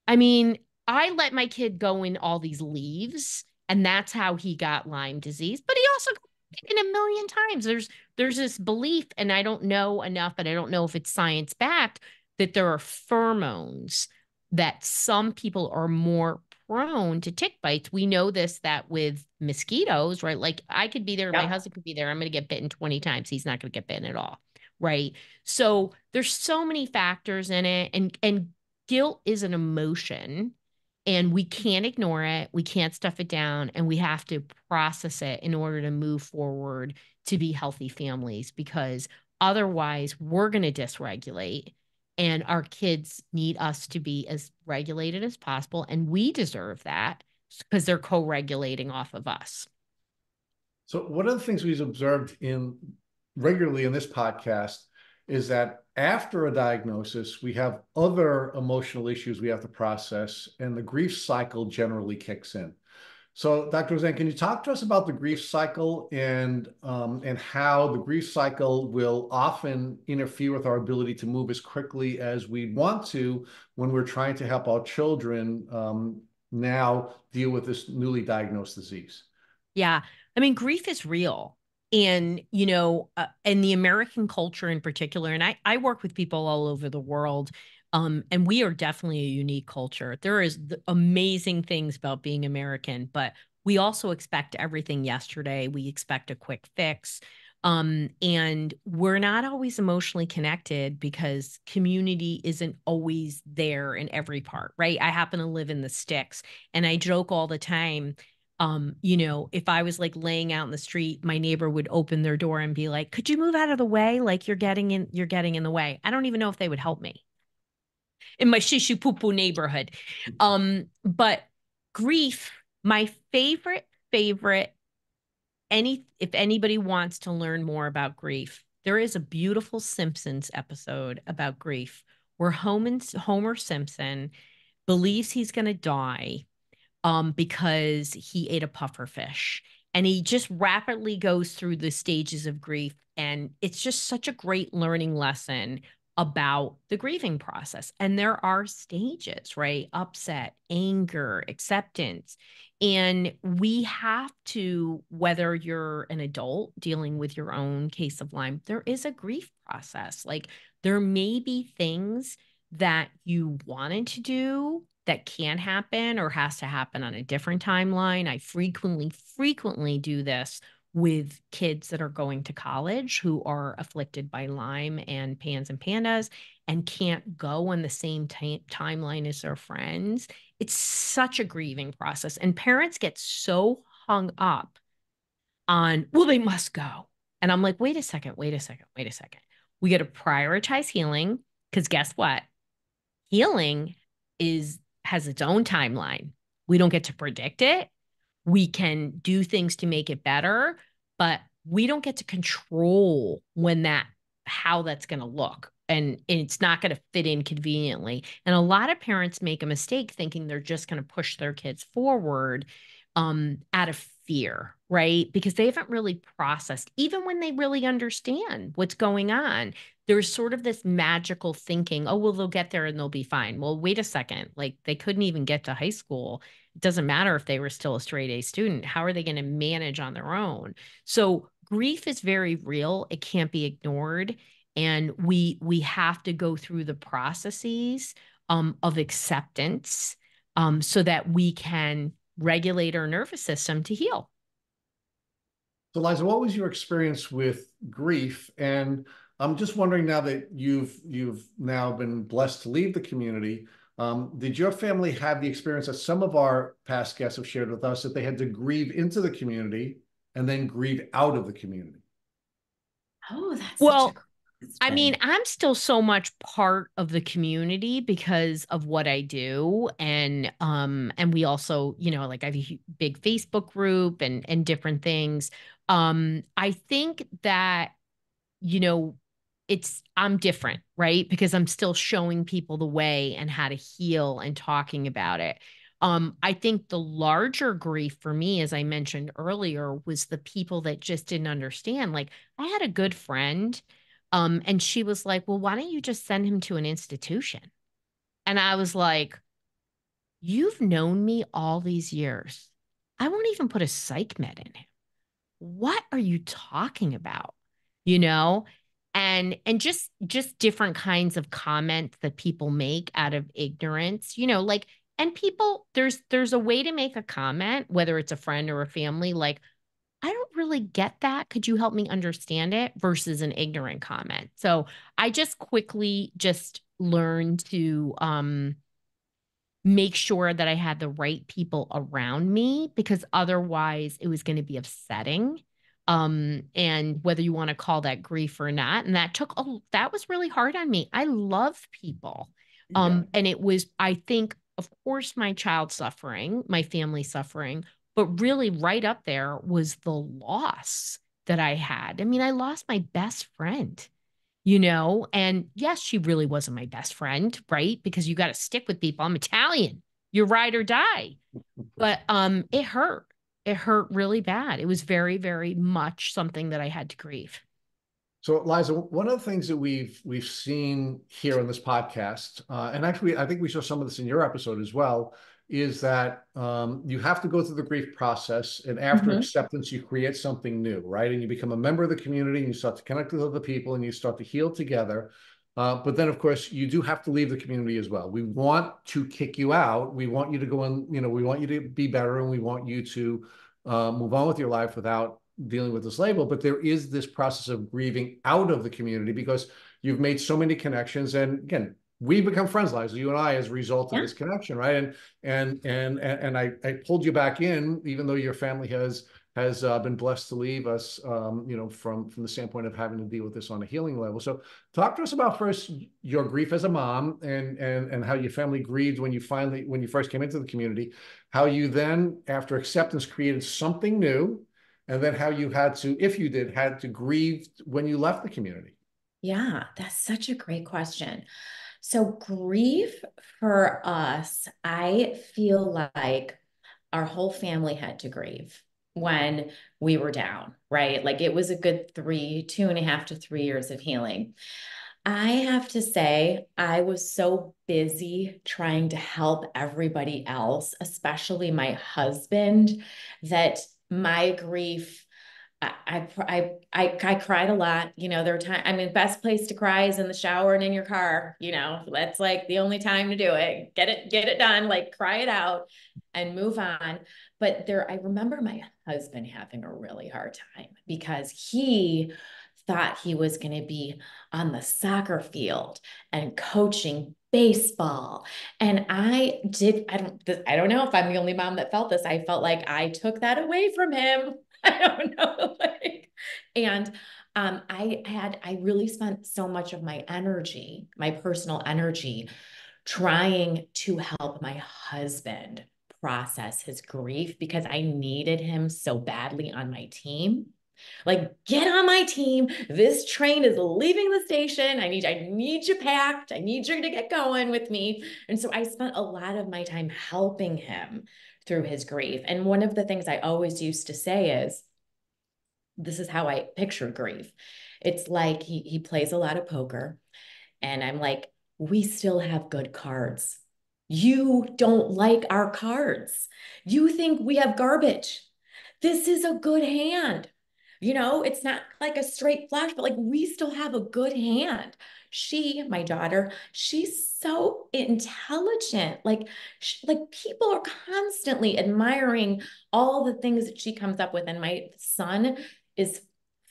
I mean, I let my kid go in all these leaves, and that's how he got Lyme disease. But he also in a million times. There's there's this belief, and I don't know enough, but I don't know if it's science backed that there are pheromones that some people are more prone to tick bites. We know this that with mosquitoes, right? Like I could be there, yep. my husband could be there. I'm going to get bitten 20 times. He's not going to get bitten at all. Right. So there's so many factors in it. And and guilt is an emotion and we can't ignore it we can't stuff it down and we have to process it in order to move forward to be healthy families because otherwise we're going to dysregulate and our kids need us to be as regulated as possible and we deserve that because they're co-regulating off of us. So one of the things we've observed in regularly in this podcast is that after a diagnosis, we have other emotional issues we have to process, and the grief cycle generally kicks in. So, Dr. Roseann, can you talk to us about the grief cycle and um, and how the grief cycle will often interfere with our ability to move as quickly as we want to when we're trying to help our children um, now deal with this newly diagnosed disease? Yeah, I mean, grief is real and you know uh, in the american culture in particular and i i work with people all over the world Um, and we are definitely a unique culture. There is amazing things about being American, but we also expect everything yesterday. We expect a quick fix. Um, and we're not always emotionally connected because community isn't always there in every part, right? I happen to live in the sticks and I joke all the time. Um, you know, if I was like laying out in the street, my neighbor would open their door and be like, could you move out of the way? Like you're getting in, you're getting in the way. I don't even know if they would help me in my shishu poo poo neighborhood. Um, but grief, my favorite, favorite any if anybody wants to learn more about grief, there is a beautiful Simpsons episode about grief where Homer Simpson believes he's going to die um, because he ate a puffer fish. And he just rapidly goes through the stages of grief. And it's just such a great learning lesson about the grieving process. And there are stages, right? Upset, anger, acceptance. And we have to, whether you're an adult dealing with your own case of Lyme, there is a grief process. Like there may be things that you wanted to do that can happen or has to happen on a different timeline. I frequently, frequently do this with kids that are going to college who are afflicted by Lyme and PANS and PANDAS and can't go on the same t- timeline as their friends. It's such a grieving process. And parents get so hung up on, well, they must go. And I'm like, wait a second, wait a second, wait a second. We got to prioritize healing because guess what? Healing is has its own timeline. We don't get to predict it we can do things to make it better, but we don't get to control when that how that's going to look and it's not going to fit in conveniently. And a lot of parents make a mistake thinking they're just going to push their kids forward um, out of fear, right? Because they haven't really processed, even when they really understand what's going on. There's sort of this magical thinking, oh, well, they'll get there and they'll be fine. Well, wait a second. Like they couldn't even get to high school it doesn't matter if they were still a straight A student. How are they going to manage on their own? So grief is very real. It can't be ignored. And we we have to go through the processes um, of acceptance um, so that we can regulate our nervous system to heal. So, Liza, what was your experience with grief? And I'm just wondering now that you've you've now been blessed to leave the community. Um, did your family have the experience that some of our past guests have shared with us that they had to grieve into the community and then grieve out of the community? Oh, that's well. I mean, I'm still so much part of the community because of what I do and um and we also, you know, like I have a big Facebook group and and different things. Um I think that you know, it's I'm different, right? Because I'm still showing people the way and how to heal and talking about it. Um, I think the larger grief for me, as I mentioned earlier, was the people that just didn't understand. Like I had a good friend, um, and she was like, Well, why don't you just send him to an institution? And I was like, You've known me all these years. I won't even put a psych med in him. What are you talking about? You know? and and just just different kinds of comments that people make out of ignorance you know like and people there's there's a way to make a comment whether it's a friend or a family like i don't really get that. Could you help me understand it versus an ignorant comment? So i just quickly just learned to um make sure that i had the right people around me because otherwise it was going to be upsetting um and whether you want to call that grief or not and that took a that was really hard on me. I love people um yeah. and it was i think of course my child suffering my family suffering but really right up there was the loss that i had. I mean i lost my best friend you know? And yes she really wasn't my best friend right? Because you got to stick with people. I'm italian. You ride or die. But um it hurt. It hurt really bad. It was very, very much something that I had to grieve. So, Liza, one of the things that we've we've seen here on this podcast, uh, and actually, I think we saw some of this in your episode as well, is that um, you have to go through the grief process, and after mm-hmm. acceptance, you create something new, right? And you become a member of the community, and you start to connect with other people, and you start to heal together. Uh, but then, of course, you do have to leave the community as well. We want to kick you out. We want you to go and, you know, we want you to be better and we want you to uh, move on with your life without dealing with this label. But there is this process of grieving out of the community because you've made so many connections. And again, we become friends, Liza, you and I, as a result of yeah. this connection, right? And and and and I, I pulled you back in, even though your family has has uh, been blessed to leave us, um, you know, from from the standpoint of having to deal with this on a healing level. So, talk to us about first your grief as a mom, and and and how your family grieved when you finally when you first came into the community, how you then, after acceptance, created something new, and then how you had to, if you did, had to grieve when you left the community. Yeah, that's such a great question. So, grief for us, I feel like our whole family had to grieve when we were down, right? Like it was a good three, two and a half to three years of healing. I have to say, I was so busy trying to help everybody else, especially my husband, that my grief. I, I I I cried a lot. You know, there were times. I mean, best place to cry is in the shower and in your car. You know, that's like the only time to do it. Get it, get it done. Like cry it out, and move on. But there, I remember my husband having a really hard time because he thought he was going to be on the soccer field and coaching baseball and i did i don't i don't know if i'm the only mom that felt this i felt like i took that away from him i don't know like and um i had i really spent so much of my energy my personal energy trying to help my husband process his grief because I needed him so badly on my team. Like, get on my team. This train is leaving the station. I need, I need you packed. I need you to get going with me. And so I spent a lot of my time helping him through his grief. And one of the things I always used to say is, this is how I picture grief. It's like he he plays a lot of poker, and I'm like, we still have good cards you don't like our cards. You think we have garbage. This is a good hand. You know, it's not like a straight flash, but like we still have a good hand. She, my daughter, she's so intelligent. Like, she, like people are constantly admiring all the things that she comes up with. And my son is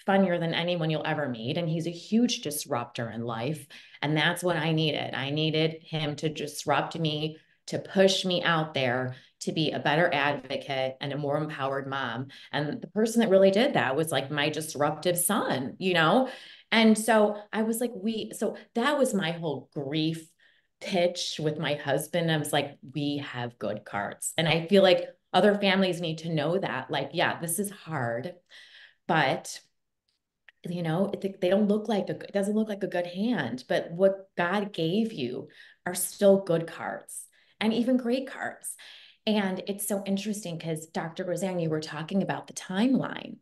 funnier than anyone you'll ever meet. And he's a huge disruptor in life. And that's what I needed. I needed him to disrupt me, to push me out there to be a better advocate and a more empowered mom. And the person that really did that was like my disruptive son, you know? And so I was like, we, so that was my whole grief pitch with my husband. I was like, we have good cards. And I feel like other families need to know that, like, yeah, this is hard, but you know they don't look like a, it doesn't look like a good hand but what god gave you are still good cards and even great cards and it's so interesting because dr roseann you were talking about the timeline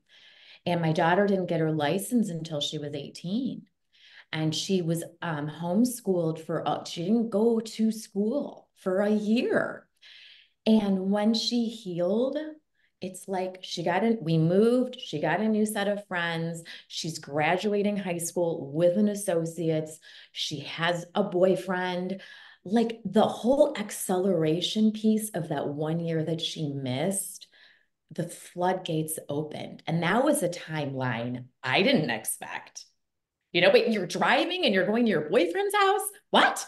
and my daughter didn't get her license until she was 18 and she was um, homeschooled for uh, she didn't go to school for a year. And when she healed it's like she got a we moved she got a new set of friends. She's graduating high school with an associate's. She has a boyfriend. Like the whole acceleration piece of that one year that she missed the floodgates opened. And that was a timeline i didn't expect. You know but you're driving and you're going to your boyfriend's house? What?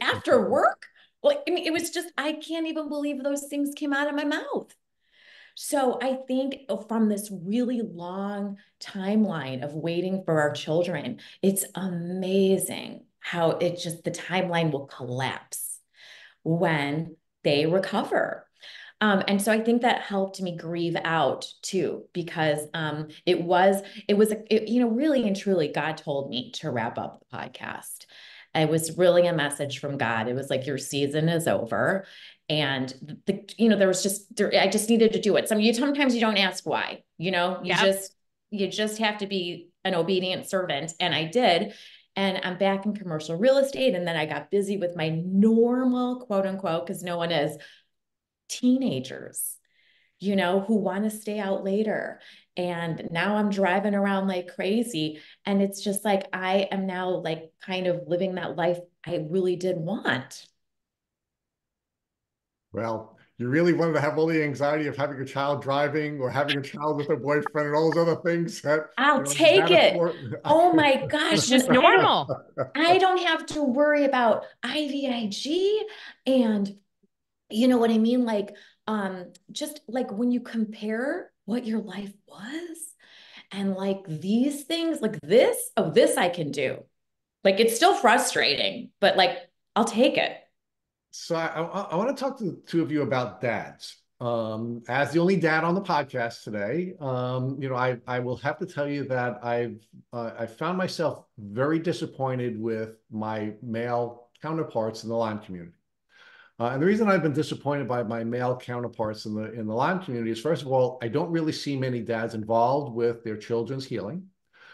After work? Like I mean, it was just i can't even believe those things came out of my mouth. So I think uh, from this really long timeline of waiting for our children, it's amazing how it just the timeline will collapse when they recover. Um, and so I think that helped me grieve out too, because um, it was, it was, it, you know, really and truly, God told me to wrap up the podcast. It was really a message from God. It was like, your season is over and the you know there was just there, i just needed to do it some you sometimes you don't ask why you know you yep. just you just have to be an obedient servant and i did and i'm back in commercial real estate and then i got busy with my normal quote unquote because no one is teenagers you know who want to stay out later and now I'm driving around like crazy. And it's just like I am now like kind of living that life I really did want. Well, you really wanted to have all the anxiety of having a child driving or having a child with a boyfriend and all those other things that I'll you know, take it. For... oh my gosh. Just normal. I don't have to worry about IVIG and you know what I mean? Like, um, just like when you compare what your life was and like these things, like this, oh, this I can do. Like it's still frustrating, but like I'll take it. So I, I, I want to talk to the two of you about dads. Um, as the only dad on the podcast today, um, you know, I, I will have to tell you that I've uh, I found myself very disappointed with my male counterparts in the Lyme community. Uh, and the reason I've been disappointed by my male counterparts in the in the Lyme community is, first of all, I don't really see many dads involved with their children's healing.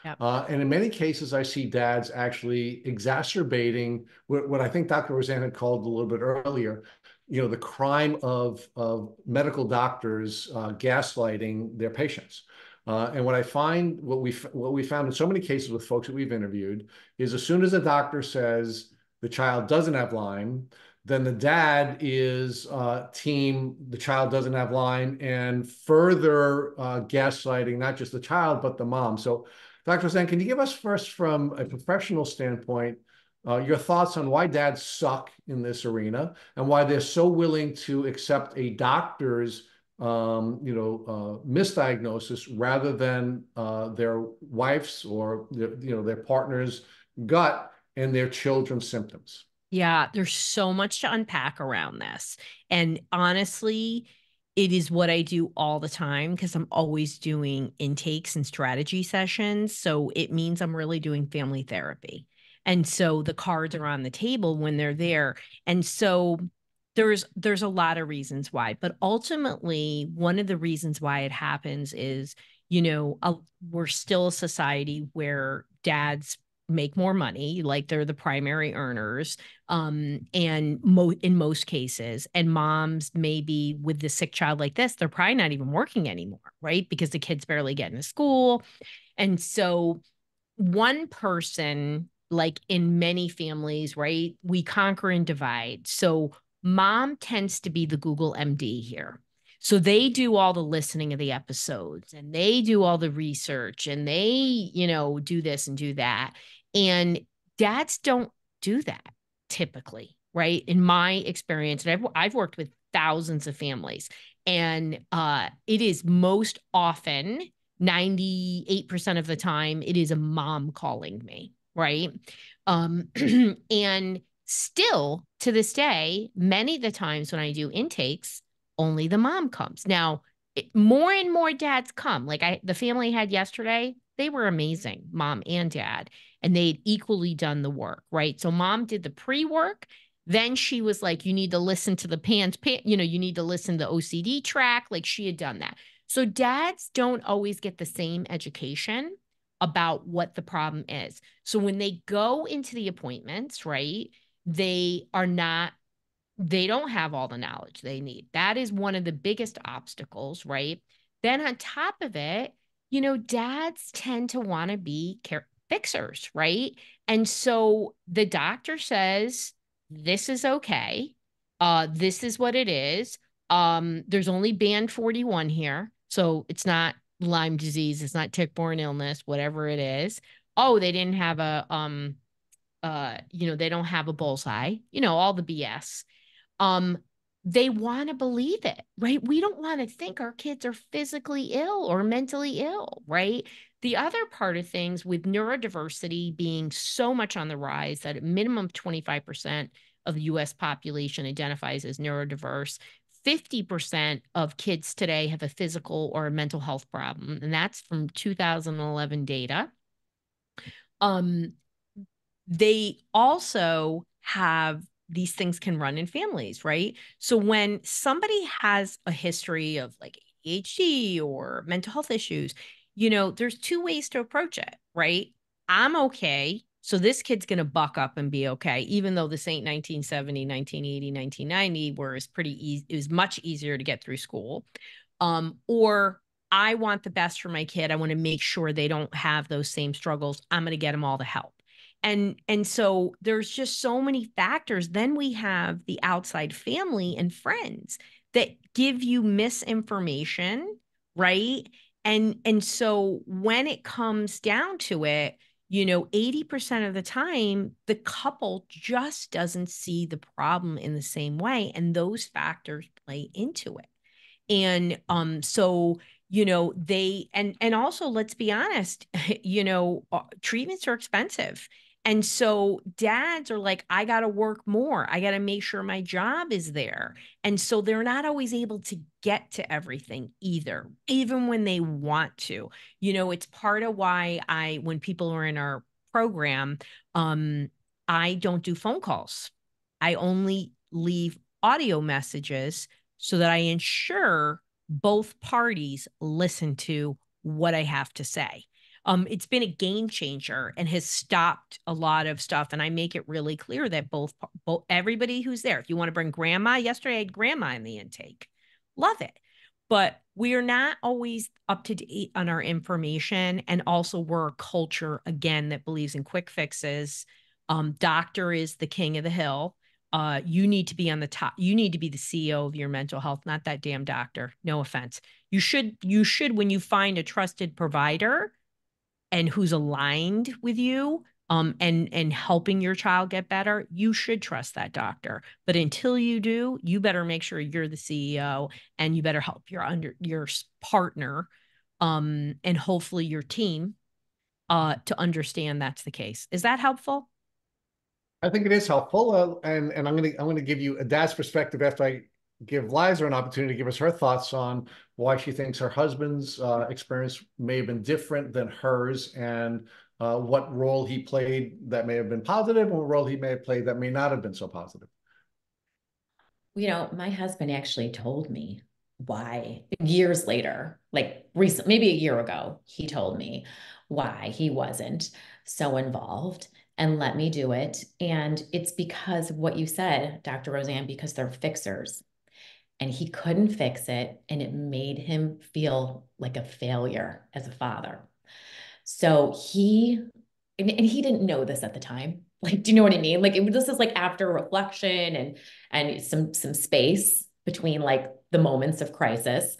Yep. Uh, and in many cases, I see dads actually exacerbating what, what I think Dr. Roseann had called a little bit earlier, you know, the crime of, of medical doctors uh, gaslighting their patients. Uh, and what I find, what we what we found in so many cases with folks that we've interviewed, is as soon as a doctor says the child doesn't have Lyme, then the dad is uh, team the child doesn't have Lyme, and further uh, gaslighting not just the child but the mom. So Dr. Zan, can you give us first from a professional standpoint uh, your thoughts on why dads suck in this arena and why they're so willing to accept a doctor's um, you know, uh, misdiagnosis rather than uh, their wife's or their, you know their partner's gut and their children's symptoms. Yeah, there's so much to unpack around this, and honestly, it is what I do all the time because I'm always doing intakes and strategy sessions. So it means I'm really doing family therapy. And so the cards are on the table when they're there. And so there's there's a lot of reasons why, but ultimately one of the reasons why it happens is, you know, a, we're still a society where dads make more money like they're the primary earners um and mo- in most cases and moms maybe with the sick child like this they're probably not even working anymore right? Because the kids barely get into school. And so one person like in many families right we conquer and divide. So mom tends to be the google md here. So they do all the listening of the episodes and they do all the research and they, you know, do this and do that. And dads don't do that typically, right? In my experience, and I've, I've worked with thousands of families, and uh, it is most often 98% of the time, it is a mom calling me, right? Um, and still to this day, many of the times when I do intakes, only the mom comes. Now, it, more and more dads come. Like I, the family had yesterday, they were amazing, mom and dad and they'd equally done the work, right? So mom did the pre work. Then she was like, you need to listen to the PANS, you know, you need to listen to the OCD track. Like she had done that. So dads don't always get the same education about what the problem is. So when they go into the appointments, right, they are not, they don't have all the knowledge they need. That is one of the biggest obstacles, right? Then on top of it, you know, dads tend to want to be care- fixers, right? And so the doctor says, this is okay. Uh, this is what it is. Um, there's only band 41 here. So it's not Lyme disease, it's not tick-borne illness, whatever it is. Oh, they didn't have a um uh, you know, they don't have a bullseye, you know, all the BS. Um, they want to believe it, right? We don't want to think our kids are physically ill or mentally ill, right? The other part of things with neurodiversity being so much on the rise that a minimum 25% of the US population identifies as neurodiverse, 50% of kids today have a physical or a mental health problem, and that's from 2011 data. Um, they also have these things can run in families, right? So when somebody has a history of like ADHD or mental health issues, you know, there's two ways to approach it, right? I'm okay. So this kid's going to buck up and be okay, even though this ain't 1970, 1980, 1990, where it's pretty easy, it was much easier to get through school. Um, or I want the best for my kid. I want to make sure they don't have those same struggles. I'm going to get them all the help. And and so there's just so many factors. Then we have the outside family and friends that give you misinformation, right? And and so when it comes down to it, you know, 80% of the time, the couple just doesn't see the problem in the same way. And those factors play into it. And um, so you know they and and also let's be honest you know uh, treatments are expensive and so dads are like i got to work more. I got to make sure my job is there. And so they're not always able to get to everything either even when they want to. You know it's part of why i when people are in our program um i don't do phone calls. I only leave audio messages so that i ensure both parties listen to what I have to say. Um, it's been a game changer and has stopped a lot of stuff. And I make it really clear that both, both everybody who's there, if you want to bring grandma, yesterday I had grandma in the intake, love it. But we are not always up to date on our information. And also, we're a culture again that believes in quick fixes. Um, doctor is the king of the hill uh, you need to be on the top. You need to be the CEO of your mental health, not that damn doctor. No offense. You should, you should, when you find a trusted provider and who's aligned with you, um, and and helping your child get better, you should trust that doctor. But until you do, you better make sure you're the CEO and you better help your under your partner, um, and hopefully your team, uh, to understand that's the case. Is that helpful? I think it is helpful, uh, and and I'm gonna I'm gonna give you a dad's perspective after I give Liza an opportunity to give us her thoughts on why she thinks her husband's uh, experience may have been different than hers, and uh, what role he played that may have been positive, and what role he may have played that may not have been so positive. You know, my husband actually told me why years later, like recent, maybe a year ago, he told me why he wasn't so involved and let me do it. And it's because what you said, Dr. Roseann, because they're fixers. And he couldn't fix it. And it made him feel like a failure as a father. So he, and, and he didn't know this at the time. Like, do you know what I mean? Like, it, this is like after reflection and and some some space between like the moments of crisis.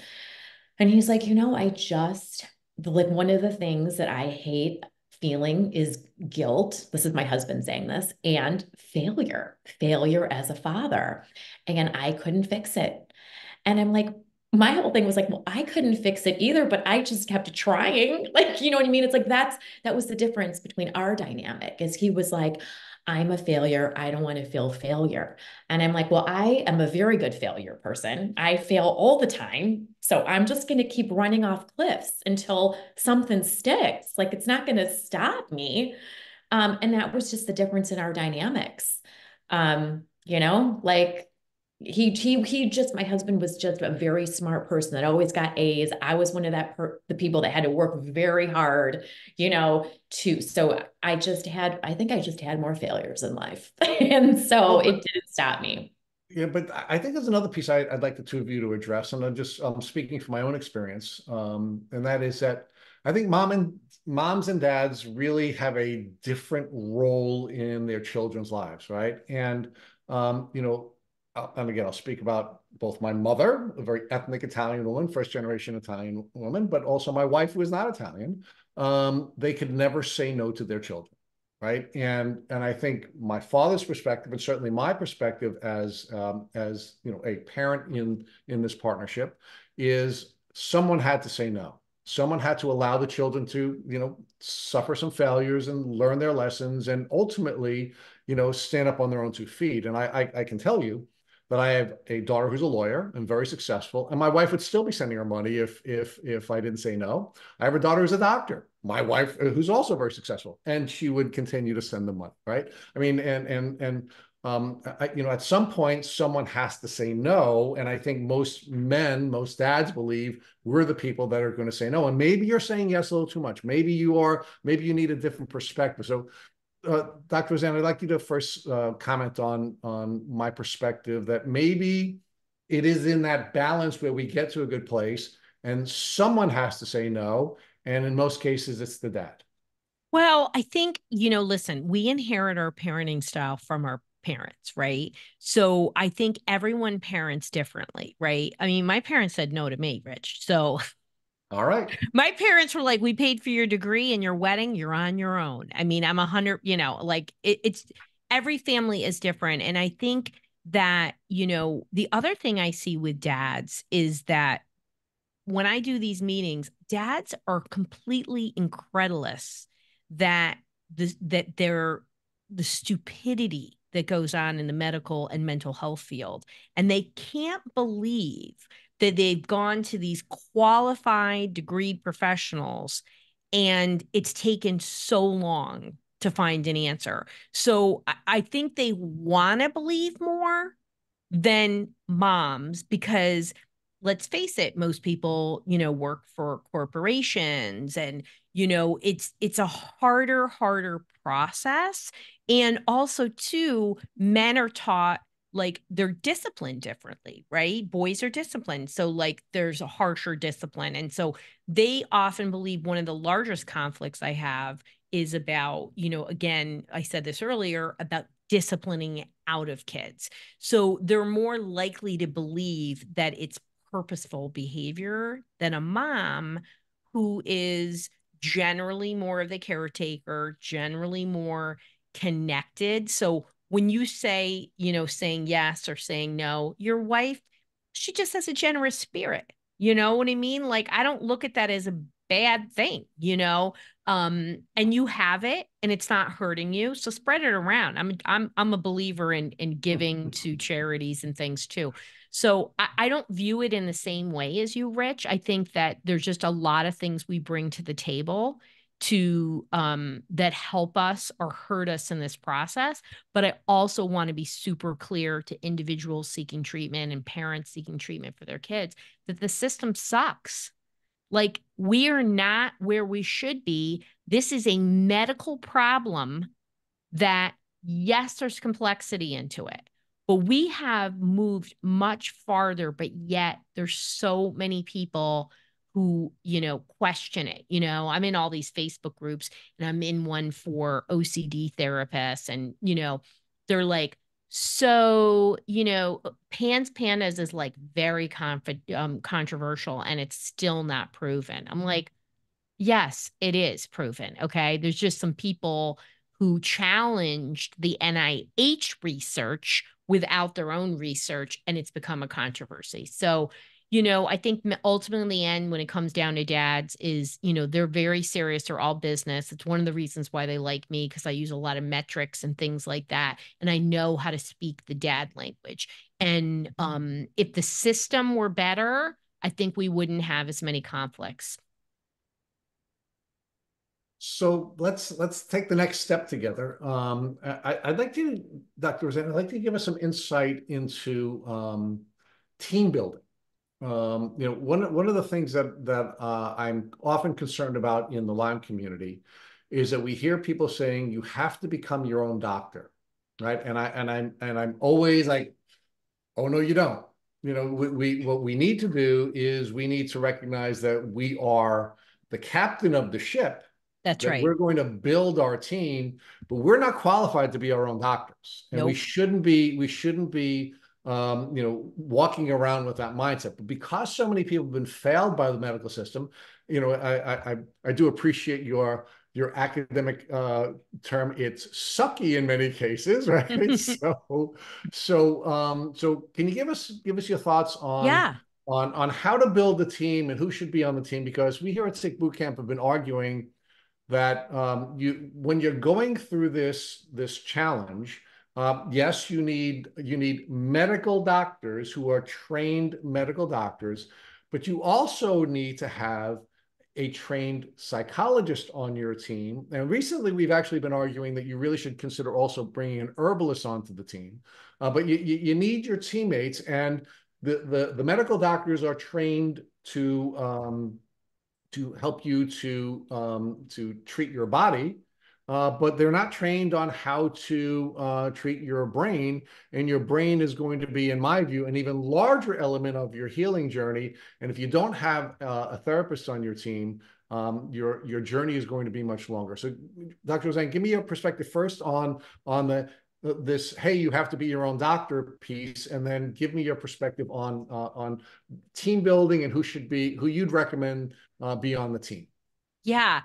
And he's like, you know, I just like one of the things that I hate feeling is guilt. This is my husband saying this, and failure, failure as a father. And I couldn't fix it. And I'm like, my whole thing was like, well, I couldn't fix it either, but I just kept trying. Like, you know what I mean? It's like that's that was the difference between our dynamic. Is he was like, I'm a failure. I don't want to feel failure. And I'm like, well, I am a very good failure person. I fail all the time. So I'm just going to keep running off cliffs until something sticks. Like it's not going to stop me. Um, and that was just the difference in our dynamics. Um, you know, like he he he just my husband was just a very smart person that always got A's. I was one of that per, the people that had to work very hard, you know, to so I just had I think I just had more failures in life. and so it didn't stop me. Yeah, but I think there's another piece I, would like the two of you to address, and I'm just um, speaking from my own experience, um, and that is that I think mom and moms and dads really have a different role in their children's lives, right? And um, you know, and again, I'll speak about both my mother, a very ethnic Italian woman, first generation Italian woman, but also my wife, who is not Italian. Um, they could never say no to their children, right? And and I think my father's perspective, and certainly my perspective as um, as you know a parent in in this partnership, is someone had to say no. Someone had to allow the children to you know suffer some failures and learn their lessons, and ultimately you know stand up on their own two feet. And I I, I can tell you that I have a daughter who's a lawyer and very successful, and my wife would still be sending her money if if if I didn't say no. I have a daughter who's a doctor. My wife, uh, who's also very successful, and she would continue to send the money. Right? I mean, and and and um, I, you know, at some point, someone has to say no, and I think most men, most dads believe we're the people that are going to say no. And maybe you're saying yes a little too much. Maybe you are. Maybe you need a different perspective. So uh, Dr. Roseann, I'd like you to first uh, comment on on my perspective that maybe it is in that balance where we get to a good place, and someone has to say no. And in most cases, it's the dad. Well, I think, you know, listen, we inherit our parenting style from our parents, right? So I think everyone parents differently, right? I mean, my parents said no to me, Rich. So all right. My parents were like, we paid for your degree and your wedding, you're on your own. I mean, I'm a hundred, you know, like it, it's every family is different. And I think that, you know, the other thing I see with dads is that when I do these meetings, dads are completely incredulous that the that they're the stupidity that goes on in the medical and mental health field. And they can't believe that they've gone to these qualified degreed professionals and it's taken so long to find an answer. So I think they want to believe more than moms because let's face it most people you know work for corporations and you know it's it's a harder harder process and also too men are taught like they're disciplined differently, right? Boys are disciplined. So like there's a harsher discipline. And so they often believe one of the largest conflicts I have is about, you know, again, I said this earlier about disciplining out of kids. So they're more likely to believe that it's purposeful behavior than a mom who is generally more of the caretaker, generally more connected. So when you say, you know, saying yes or saying no, your wife, she just has a generous spirit. You know what I mean? Like, I don't look at that as a bad thing, you know? Um, and you have it and it's not hurting you. So spread it around. I'm I'm I'm a believer in in giving to charities and things too. So I, I don't view it in the same way as you, Rich. I think that there's just a lot of things we bring to the table to um, that help us or hurt us in this process. But I also want to be super clear to individuals seeking treatment and parents seeking treatment for their kids that the system sucks. Like we are not where we should be. This is a medical problem that, yes, there's complexity into it. But we have moved much farther, but yet there's so many people who you know question it you know i'm in all these facebook groups and i'm in one for ocd therapists and you know they're like so you know pans pandas is like very conf- um, controversial and it's still not proven. I'm like yes it is proven okay? There's just some people who challenged the nih research without their own research and it's become a controversy. So you know, I think ultimately end, when it comes down to dads, is, you know, they're very serious. They're all business. It's one of the reasons why they like me because I use a lot of metrics and things like that. And I know how to speak the dad language. And um, if the system were better, I think we wouldn't have as many conflicts. So let's let's take the next step together. Um, I, would like to, Dr. Rosanna, I'd like to give us some insight into um, team building. Um, you know, one one of the things that that uh, I'm often concerned about in the Lyme community is that we hear people saying you have to become your own doctor, right? And I and I'm and I'm always like, oh no, you don't. You know, we, we what we need to do is we need to recognize that we are the captain of the ship. That's that right. We're going to build our team, but we're not qualified to be our own doctors, and nope. we shouldn't be. We shouldn't be um, you know, walking around with that mindset. But because so many people have been failed by the medical system, you know, I I, I do appreciate your your academic uh, term. It's sucky in many cases, right? so so um, so can you give us give us your thoughts on yeah. on on how to build the team and who should be on the team? Because we here at Tick Boot Camp have been arguing that um, you when you're going through this this challenge uh, yes, you need you need medical doctors who are trained medical doctors, but you also need to have a trained psychologist on your team. And recently, we've actually been arguing that you really should consider also bringing an herbalist onto the team. Uh, but you, you, you need your teammates, and the the, the medical doctors are trained to um, to help you to um, to treat your body uh, but they're not trained on how to uh, treat your brain. And your brain is going to be, in my view, an even larger element of your healing journey. And if you don't have uh, a therapist on your team, um, your your journey is going to be much longer. So, Dr. Roseann, give me your perspective first on on the this hey you have to be your own doctor piece and then give me your perspective on uh, on team building and who should be who you'd recommend uh, be on the team yeah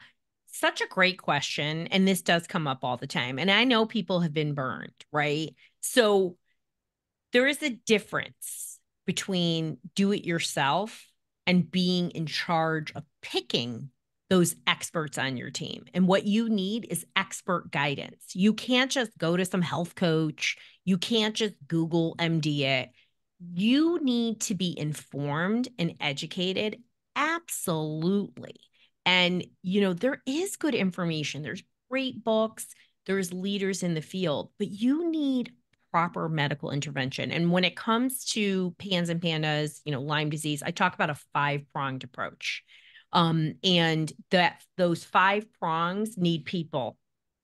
such a great question. And this does come up all the time. And I know people have been burned, right? So there is a difference between do it yourself and being in charge of picking those experts on your team. And what you need is expert guidance. You can't just go to some health coach, you can't just Google MD it. You need to be informed and educated. Absolutely. And, you know, there is good information, there's great books, there's leaders in the field, but you need proper medical intervention. And when it comes to PANS and pandas, you know, Lyme disease, I talk about a five pronged approach. Um, and that those five prongs need people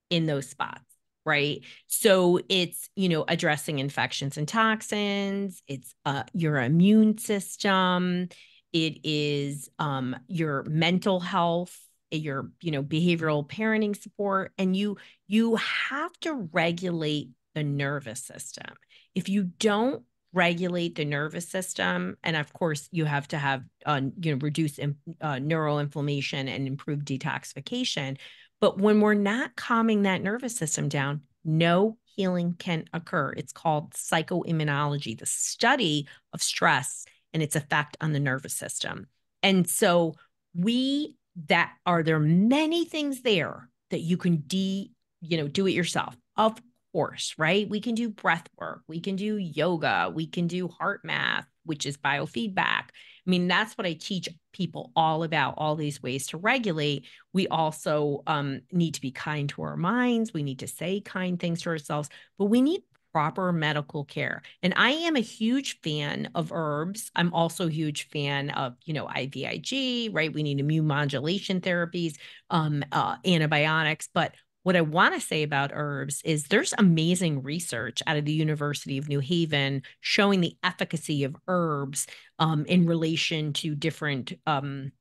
in those spots right so it's you know addressing infections and toxins it's uh, your immune system it is um, your mental health your you know behavioral parenting support and you you have to regulate the nervous system. If you don't regulate the nervous system and of course you have to have uh, you know reduce uh, neural inflammation and improve detoxification but when we're not calming that nervous system down no healing can occur. It's called psychoimmunology the study of stress and its effect on the nervous system. And so we that are there many things there that you can de, you know, do it yourself. Of course, right? We can do breath work, we can do yoga, we can do HeartMath, which is biofeedback. I mean, that's what I teach people all about all these ways to regulate. We also um, need to be kind to our minds. We need to say kind things to ourselves, but we need proper medical care. And I am a huge fan of herbs. I'm also a huge fan of, you know, IVIG, right? We need immune modulation therapies, um, uh, antibiotics. But what I want to say about herbs is there's amazing research out of the University of New Haven showing the efficacy of herbs um, in relation to different um,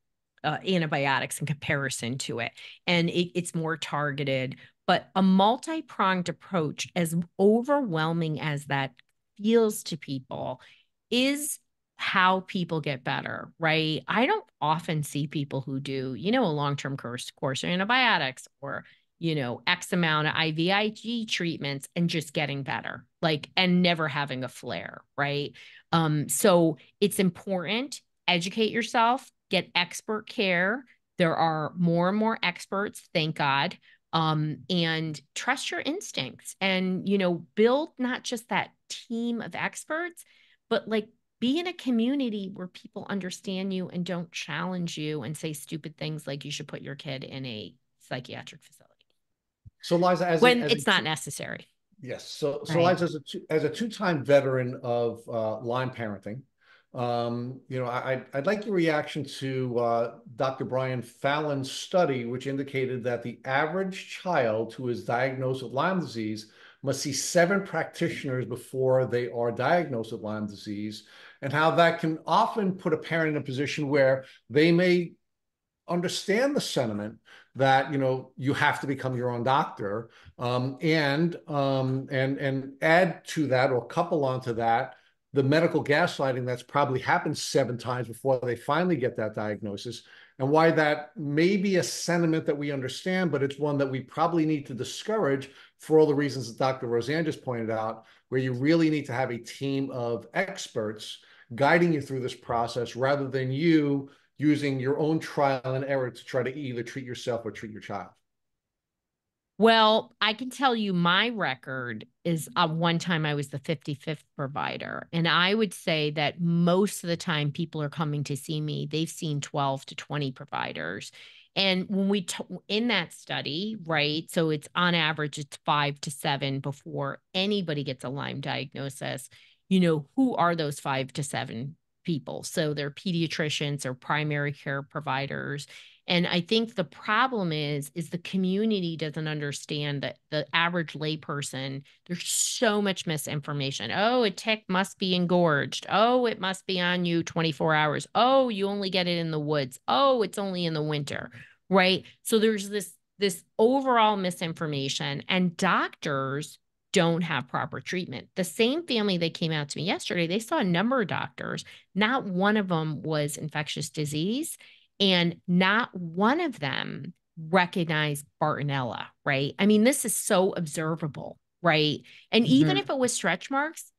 uh, antibiotics in comparison to it. And it, it's more targeted. But a multi pronged approach, as overwhelming as that feels to people, is how people get better, right? I don't often see people who do, you know, a long term course, course of antibiotics or, you know, X amount of IVIG treatments and just getting better, like, and never having a flare, right? Um, so it's important, educate yourself, get expert care. There are more and more experts, thank God, um, and trust your instincts and you know build not just that team of experts but like be in a community where people understand you and don't challenge you and say stupid things like you should put your kid in a psychiatric facility. So liza as when a, as it's a, not necessary. Yes. So so right. liza as a, two, as a two-time veteran of uh, lyme parenting um, you know, I, I'd like your reaction to uh, Dr. Brian Fallon's study, which indicated that the average child who is diagnosed with Lyme disease must see seven practitioners before they are diagnosed with Lyme disease, and how that can often put a parent in a position where they may understand the sentiment that you know you have to become your own doctor, um, and um, and and add to that or couple onto that the medical gaslighting that's probably happened seven times before they finally get that diagnosis, and why that may be a sentiment that we understand, but it's one that we probably need to discourage for all the reasons that Dr. Roseann just pointed out, where you really need to have a team of experts guiding you through this process rather than you using your own trial and error to try to either treat yourself or treat your child. Well, I can tell you my record is uh, one time I was the 55th provider. And I would say that most of the time people are coming to see me, they've seen 12 to 20 providers. And when we, t- in that study, right, so it's on average, it's five to seven before anybody gets a Lyme diagnosis. You know, who are those five to seven people. So they're pediatricians or primary care providers. And I think the problem is, is the community doesn't understand that the average layperson, there's so much misinformation. Oh, a tick must be engorged. Oh, it must be on you 24 hours. Oh, you only get it in the woods. Oh, it's only in the winter. Right. So there's this this overall misinformation and doctors don't have proper treatment. The same family that came out to me yesterday, they saw a number of doctors. Not one of them was infectious disease, and not one of them recognized Bartonella, right? I mean, this is so observable, right? And mm-hmm. even if it was stretch marks,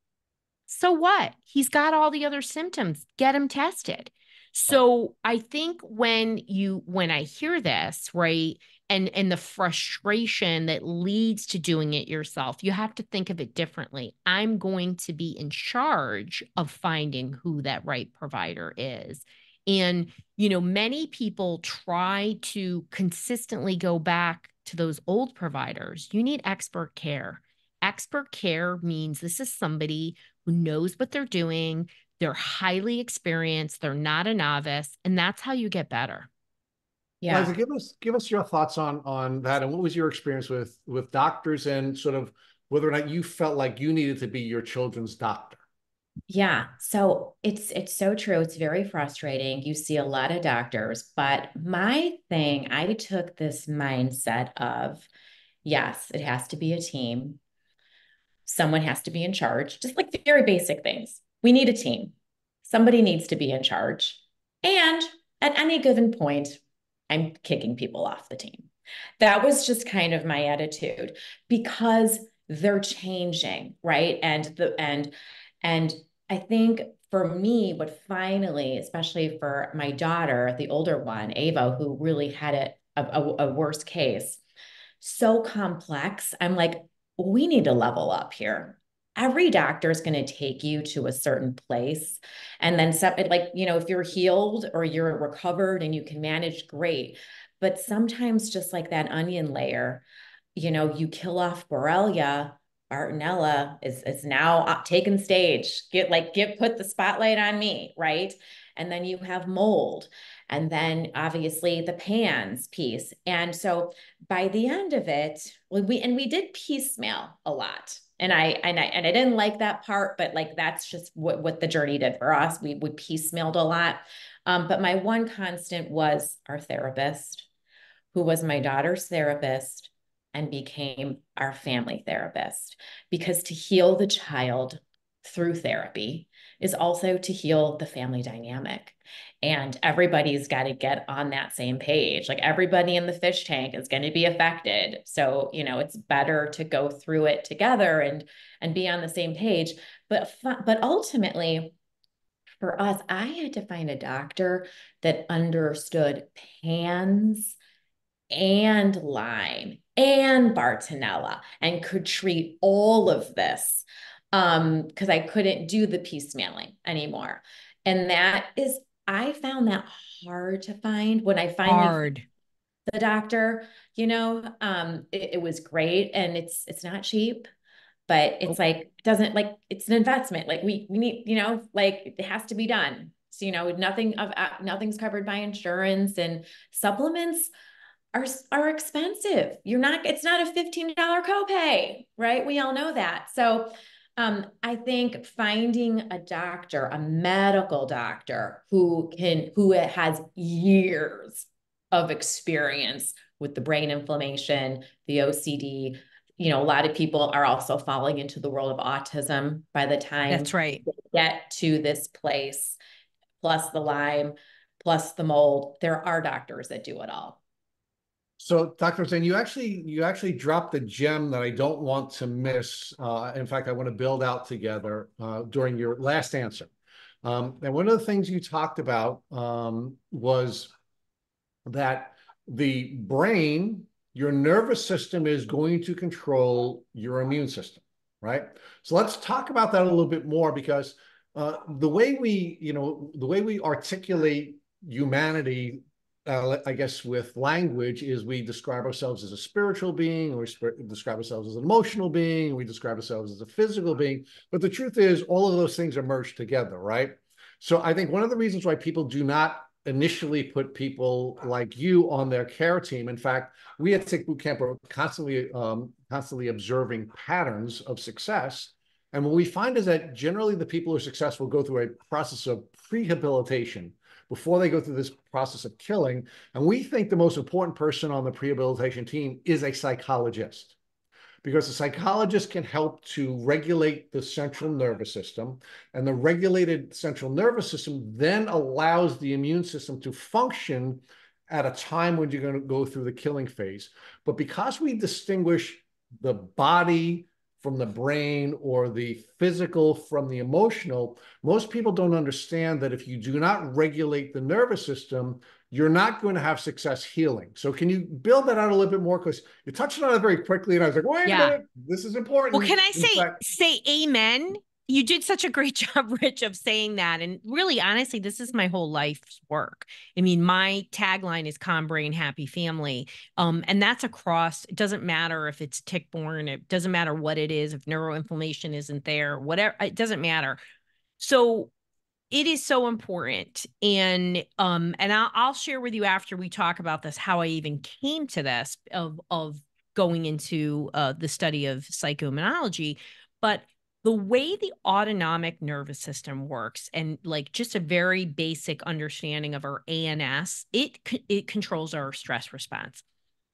so what? He's got all the other symptoms. Get him tested. So I think when you when I hear this, right, and and the frustration that leads to doing it yourself you have to think of it differently i'm going to be in charge of finding who that right provider is and you know many people try to consistently go back to those old providers you need expert care expert care means this is somebody who knows what they're doing they're highly experienced they're not a novice and that's how you get better yeah. Liza, give us give us your thoughts on on that, and what was your experience with with doctors, and sort of whether or not you felt like you needed to be your children's doctor. Yeah, so it's it's so true. It's very frustrating. You see a lot of doctors, but my thing, I took this mindset of yes, it has to be a team. Someone has to be in charge, just like very basic things. We need a team. Somebody needs to be in charge. And at any given point, I'm kicking people off the team. That was just kind of my attitude because they're changing, right? And the and and I think for me, what finally, especially for my daughter, the older one, Ava, who really had it a, a, a worse case, so complex. I'm like, we need to level up here every doctor is going to take you to a certain place and then some like you know if you're healed or you're recovered and you can manage great but sometimes just like that onion layer you know you kill off borrelia bartonella is is now taken stage. Get like get put the spotlight on me right? And then you have mold and then obviously the PANS piece. And so by the end of it we and we did piecemeal a lot. And I and I and I didn't like that part, but like that's just what what the journey did for us. We we piecemealed a lot, um, but my one constant was our therapist, who was my daughter's therapist and became our family therapist, because to heal the child through therapy is also to heal the family dynamic. And everybody's got to get on that same page. Like everybody in the fish tank is going to be affected. So, you know, it's better to go through it together and and be on the same page. But but ultimately, for us, I had to find a doctor that understood PANS and Lyme and Bartonella and could treat all of this um because I couldn't do the piecemealing anymore. And that is I found that hard to find when I finally hard. the doctor, you know, um it, it was great and it's it's not cheap but it's like doesn't like it's an investment like we we need you know like it has to be done so you know nothing of uh, nothing's covered by insurance and supplements are are expensive you're not it's not a $15 copay right we all know that so um, I think finding a doctor, a medical doctor who can, who has years of experience with the brain inflammation, the OCD. You know, a lot of people are also falling into the world of autism by the time that's right. get to this place, plus the Lyme, plus the mold. There are doctors that do it all. So, Dr. Zane, you actually you actually dropped a gem that I don't want to miss. Uh, in fact, I want to build out together uh, during your last answer. Um, and one of the things you talked about um, was that the brain, your nervous system, is going to control your immune system, right? So let's talk about that a little bit more because uh, the way we, you know, the way we articulate humanity uh, I guess with language is we describe ourselves as a spiritual being, or we describe ourselves as an emotional being, we describe ourselves as a physical being. But the truth is, all of those things are merged together, right? So I think one of the reasons why people do not initially put people like you on their care team. In fact, we at Tick Bootcamp are constantly um, constantly observing patterns of success. And what we find is that generally the people who are successful go through a process of prehabilitation before they go through this process of killing. And we think the most important person on the prehabilitation team is a psychologist because the psychologist can help to regulate the central nervous system. And the regulated central nervous system then allows the immune system to function at a time when you're going to go through the killing phase. But because we distinguish the body from the brain or the physical from the emotional, most people don't understand that if you do not regulate the nervous system, you're not going to have success healing. So can you build that out a little bit more? Because you touched on it very quickly, and I was like, wait yeah. a minute, this is important. Well, can I say fact- say amen? You did such a great job, Rich, of saying that. And really, honestly, this is my whole life's work. I mean, my tagline is calm brain, happy family. Um, and that's across, it doesn't matter if it's tick borne, it doesn't matter what it is, if neuroinflammation isn't there, whatever, it doesn't matter. So it is so important and um and I'll, I'll share with you after we talk about this how i even came to this of of going into uh, the study of psychoimmunology but the way the autonomic nervous system works and like just a very basic understanding of our ans it it controls our stress response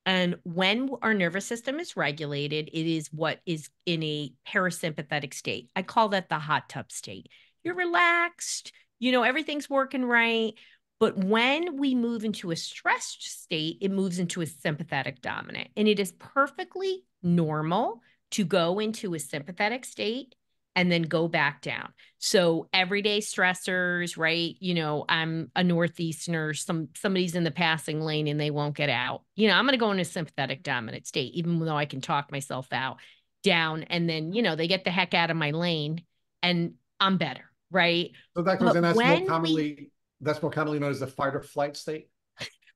and when our nervous system is regulated it is what is in a parasympathetic state i call that the hot tub state you're relaxed, you know, everything's working right. But when we move into a stressed state, it moves into a sympathetic dominant. And it is perfectly normal to go into a sympathetic state and then go back down. So everyday stressors, right? You know, I'm a northeasterner, some somebody's in the passing lane and they won't get out. You know, I'm going to go into a sympathetic dominant state even though I can talk myself out down and then, you know, they get the heck out of my lane and I'm better right? So that goes, and that's more commonly we, that's more commonly known as the fight or flight state.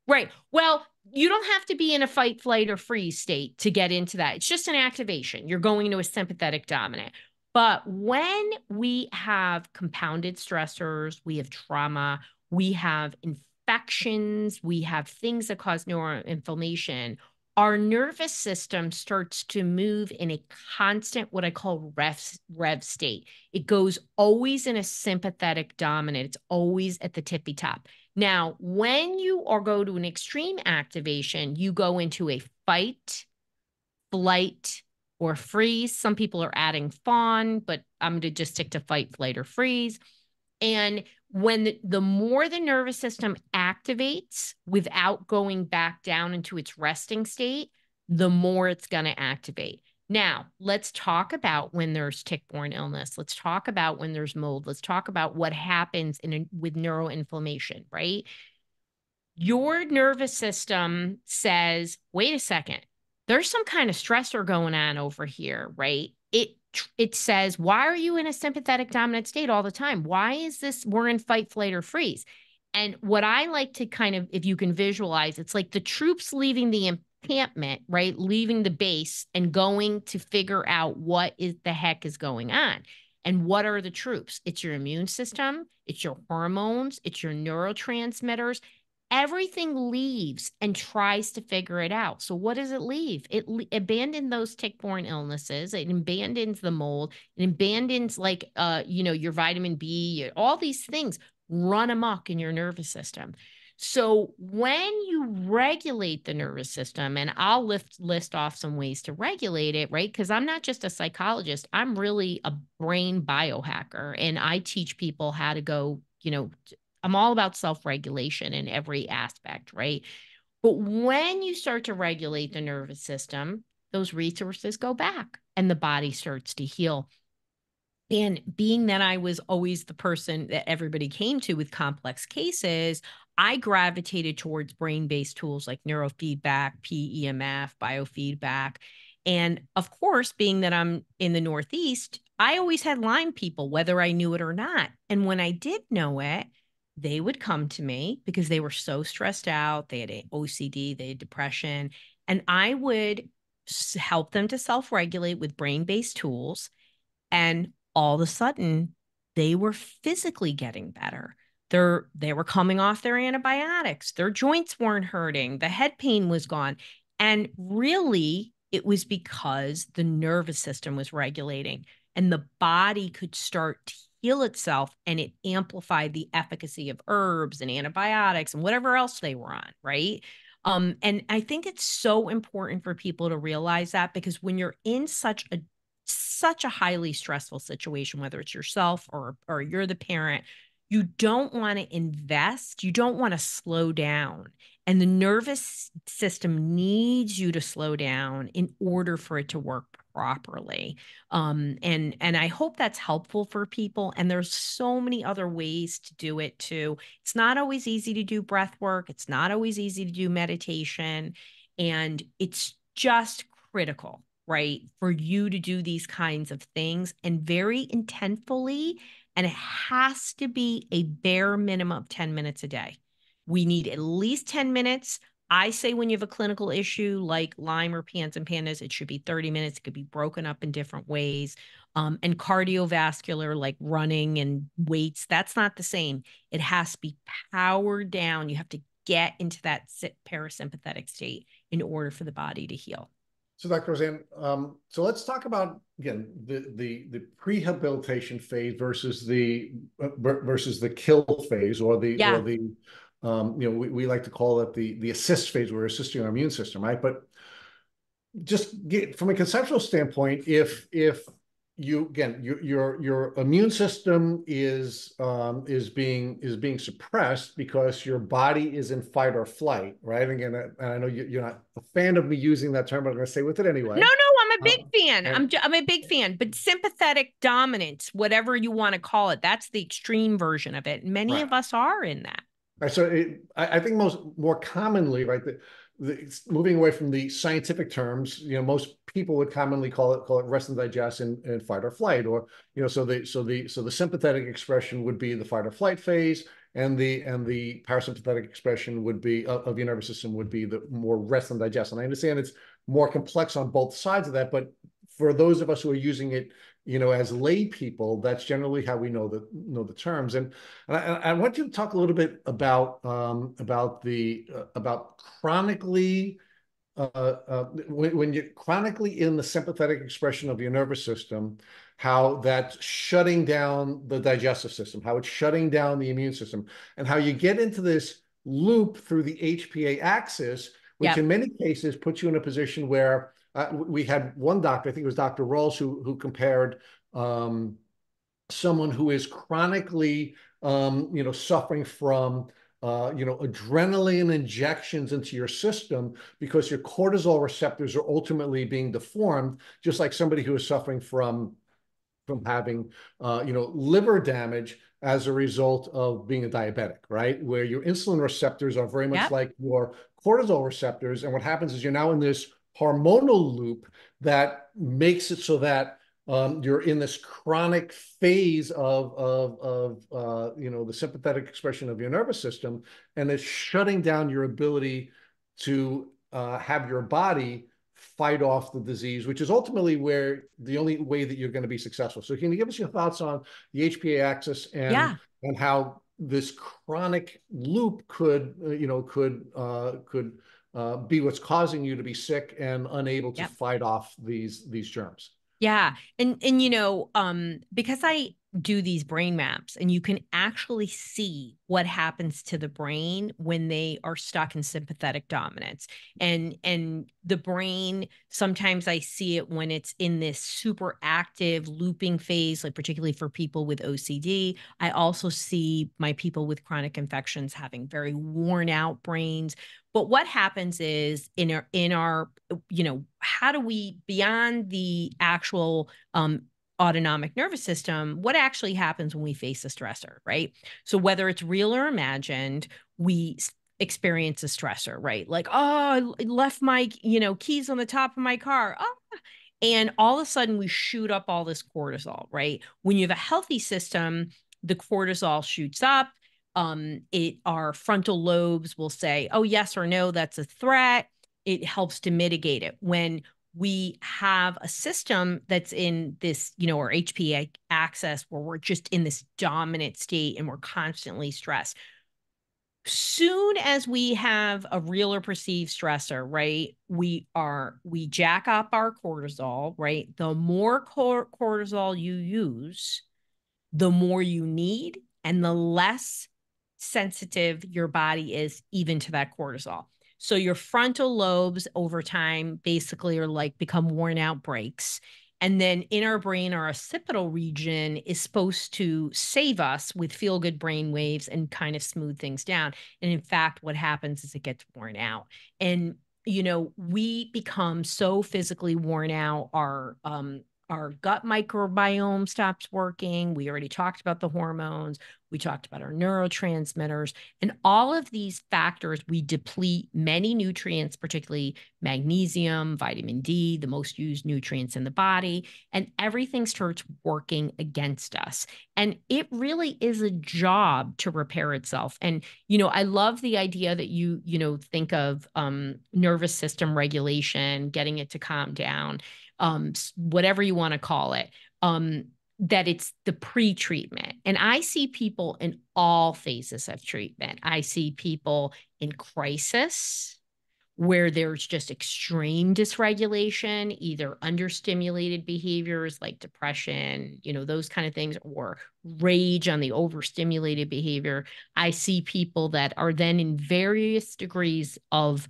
Right. Well, you don't have to be in a fight, flight, or freeze state to get into that. It's just an activation. You're going to a sympathetic dominant. But when we have compounded stressors, we have trauma, we have infections, we have things that cause neuroinflammation, our nervous system starts to move in a constant, what I call rev, rev state. It goes always in a sympathetic dominant. It's always at the tippy top. Now, when you are go to an extreme activation, you go into a fight, flight, or freeze. Some people are adding fawn, but I'm going to just stick to fight, flight, or freeze. And when the, the, more the nervous system activates without going back down into its resting state, the more it's going to activate. Now, let's talk about when there's tick-borne illness. Let's talk about when there's mold. Let's talk about what happens in a, with neuroinflammation, right? Your nervous system says, "Wait a second. There's some kind of stressor going on over here, right? It it says, why are you in a sympathetic dominant state all the time? Why is this we're in fight, flight, or freeze? And what I like to kind of, if you can visualize, it's like the troops leaving the encampment, right? Leaving the base and going to figure out what is the heck is going on. And what are the troops? It's your immune system, it's your hormones, it's your neurotransmitters, everything leaves and tries to figure it out. So what does it leave? It le- abandons those tick-borne illnesses. It abandons the mold. It abandons like uh you know your vitamin B, all these things run amok in your nervous system. So when you regulate the nervous system, and I'll lift list off some ways to regulate it, right? Because I'm not just a psychologist, I'm really a brain biohacker, and I teach people how to go, you know, I'm all about self regulation in every aspect, right? But when you start to regulate the nervous system, those resources go back and the body starts to heal. And being that I was always the person that everybody came to with complex cases, I gravitated towards brain based tools like neurofeedback, PEMF, biofeedback. And of course, being that I'm in the Northeast, I always had Lyme people, whether I knew it or not. And when I did know it, they would come to me because they were so stressed out. They had OCD, they had depression, and I would help them to self regulate with brain based tools. And all of a sudden, they were physically getting better. They're, they were coming off their antibiotics. Their joints weren't hurting. The head pain was gone. And really, it was because the nervous system was regulating and the body could start heal itself and it amplified the efficacy of herbs and antibiotics and whatever else they were on, right? Um, and I think it's so important for people to realize that because when you're in such a such a highly stressful situation, whether it's yourself or or you're the parent, you don't want to invest, you don't want to slow down. And the nervous system needs you to slow down in order for it to work properly. Um, and and I hope that's helpful for people. And there's so many other ways to do it too. It's not always easy to do breath work. It's not always easy to do meditation. And it's just critical, right, for you to do these kinds of things and very intentfully. And it has to be a bare minimum of 10 minutes a day. We need at least 10 minutes. I say when you have a clinical issue like Lyme or PANS and PANDAS, it should be 30 minutes. It could be broken up in different ways. Um, and cardiovascular, like running and weights, that's not the same. It has to be powered down. You have to get into that parasympathetic state in order for the body to heal. So, Dr. Roseann, um, so let's talk about again the the the prehabilitation phase versus the uh, versus the kill phase or the yeah. or the um, you know, we, we like to call it the the assist phase. We're assisting our immune system, right? But just get from a conceptual standpoint, if if you again your your your immune system is um, is being is being suppressed because your body is in fight or flight, right? Again, and I know you, are not a fan of me using that term, but I'm going to say with it anyway. No, no, I'm a big um, fan. And, I'm I'm a big fan. But sympathetic dominance, whatever you want to call it, that's the extreme version of it. Many right. of us are in that. Right. So it, I, I, think most more commonly, right, the, the, moving away from the scientific terms, you know, most people would commonly call it call it rest and digest and, and fight or flight, or you know, so the so the so the sympathetic expression would be the fight or flight phase, and the and the parasympathetic expression would be of your nervous system would be the more rest and digest. And I understand it's more complex on both sides of that, but for those of us who are using it you know, as lay people, that's generally how we know the know the terms. And, and I, I, want you to talk a little bit about um, about the uh, about chronically uh, uh, when, when, you're chronically in the sympathetic expression of your nervous system, how that's shutting down the digestive system, how it's shutting down the immune system, and how you get into this loop through the HPA axis, which yep. in many cases puts you in a position where uh, we had one doctor, I think it was Dr. Rawls, who who compared um, someone who is chronically, um, you know, suffering from uh, you know, adrenaline injections into your system because your cortisol receptors are ultimately being deformed, just like somebody who is suffering from from having, uh, you know, liver damage as a result of being a diabetic, right? Where your insulin receptors are very much like your cortisol receptors, and what happens is you're now in this hormonal loop that makes it so that um, you're in this chronic phase of of of uh, you know the sympathetic expression of your nervous system, and it's shutting down your ability to uh, have your body fight off the disease, which is ultimately where the only way that you're going to be successful. So, can you give us your thoughts on the HPA axis and yeah. and how this chronic loop could uh, you know could uh, could uh, be what's causing you to be sick and unable to yep. fight off these these germs. Yeah. And and you know, um because I do these brain maps and you can actually see what happens to the brain when they are stuck in sympathetic dominance and and the brain sometimes i see it when it's in this super active looping phase like particularly for people with ocd i also see my people with chronic infections having very worn out brains but what happens is in our in our you know how do we beyond the actual um autonomic nervous system, what actually happens when we face a stressor, right? So whether it's real or imagined, we experience a stressor, right? Like, oh, I left my, you know, keys on the top of my car. Oh, and all of a sudden we shoot up all this cortisol, right? When you have a healthy system, the cortisol shoots up. Um, it our frontal lobes will say, oh, yes or no, that's a threat. It helps to mitigate it. When we have a system that's in this, you know, our HPA axis where we're just in this dominant state and we're constantly stressed. Soon as we have a real or perceived stressor, right? We are, we jack up our cortisol, right? The more cor- cortisol you use, the more you need and the less sensitive your body is even to that cortisol. So your frontal lobes over time basically are like become worn out brakes. And then in our brain, our occipital region is supposed to save us with feel good brain waves and kind of smooth things down. And in fact, what happens is it gets worn out. And, you know, we become so physically worn out. Our um, our gut microbiome stops working. We already talked about the hormones. We talked about our neurotransmitters. And all of these factors, we deplete many nutrients, particularly magnesium, vitamin D, the most used nutrients in the body, and everything starts working against us. And it really is a job to repair itself. And, you know, I love the idea that you, you know, think of um, nervous system regulation, getting it to calm down um, whatever you want to call it, um, that it's the pre treatment. And I see people in all phases of treatment. I see people in crisis where there's just extreme dysregulation, either understimulated behaviors like depression, you know, those kind of things, or rage on the overstimulated behavior. I see people that are then in various degrees of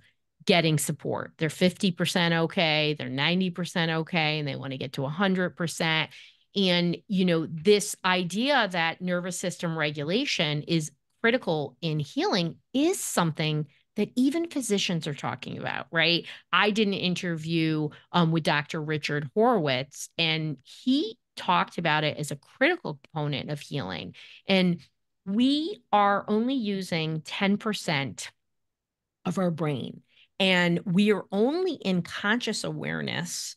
getting support. They're 50% okay, they're 90% okay, and they want to get to 100%. And, you know, this idea that nervous system regulation is critical in healing is something that even physicians are talking about, right? I did an interview um, with Dr. Richard Horowitz, and he talked about it as a critical component of healing. And we are only using 10% of our brain. And we are only in conscious awareness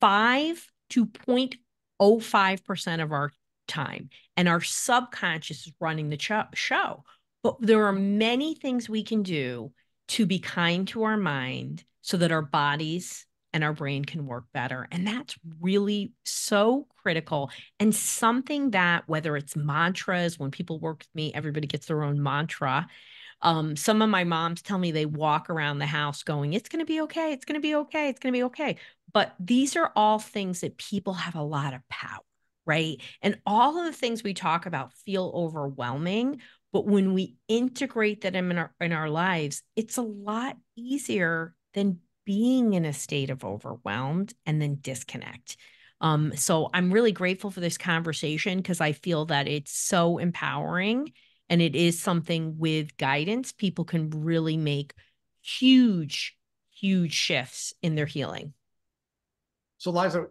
5 to 0.05% of our time. And our subconscious is running the show. But there are many things we can do to be kind to our mind so that our bodies and our brain can work better. And that's really so critical and something that, whether it's mantras, when people work with me, everybody gets their own mantra. Um, some of my moms tell me they walk around the house going, it's going to be okay. It's going to be okay. It's going to be okay. But these are all things that people have a lot of power, right? And all of the things we talk about feel overwhelming. But when we integrate that in our, in our lives, it's a lot easier than being in a state of overwhelmed and then disconnect. Um, so I'm really grateful for this conversation because I feel that it's so empowering and it is something with guidance, people can really make huge, huge shifts in their healing. So, Liza,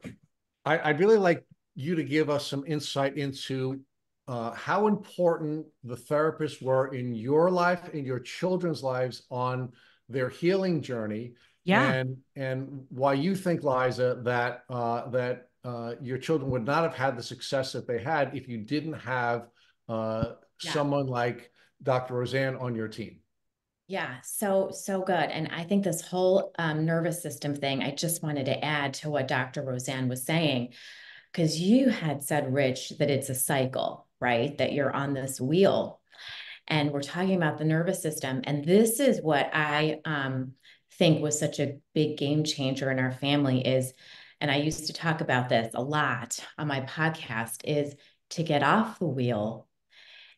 I, would really like you to give us some insight into uh, how important the therapists were in your life, in your children's lives on their healing journey. Yeah. And and why you think, Liza, that uh, that uh, your children would not have had the success that they had if you didn't have uh, yeah. someone like Dr. Roseann on your team? Yeah, so so good. And I think this whole um, nervous system thing, I just wanted to add to what Dr. Roseann was saying, because you had said, Rich, that it's a cycle, right? That you're on this wheel. And we're talking about the nervous system. And this is what I um, think was such a big game changer in our family is, and I used to talk about this a lot on my podcast, is to get off the wheel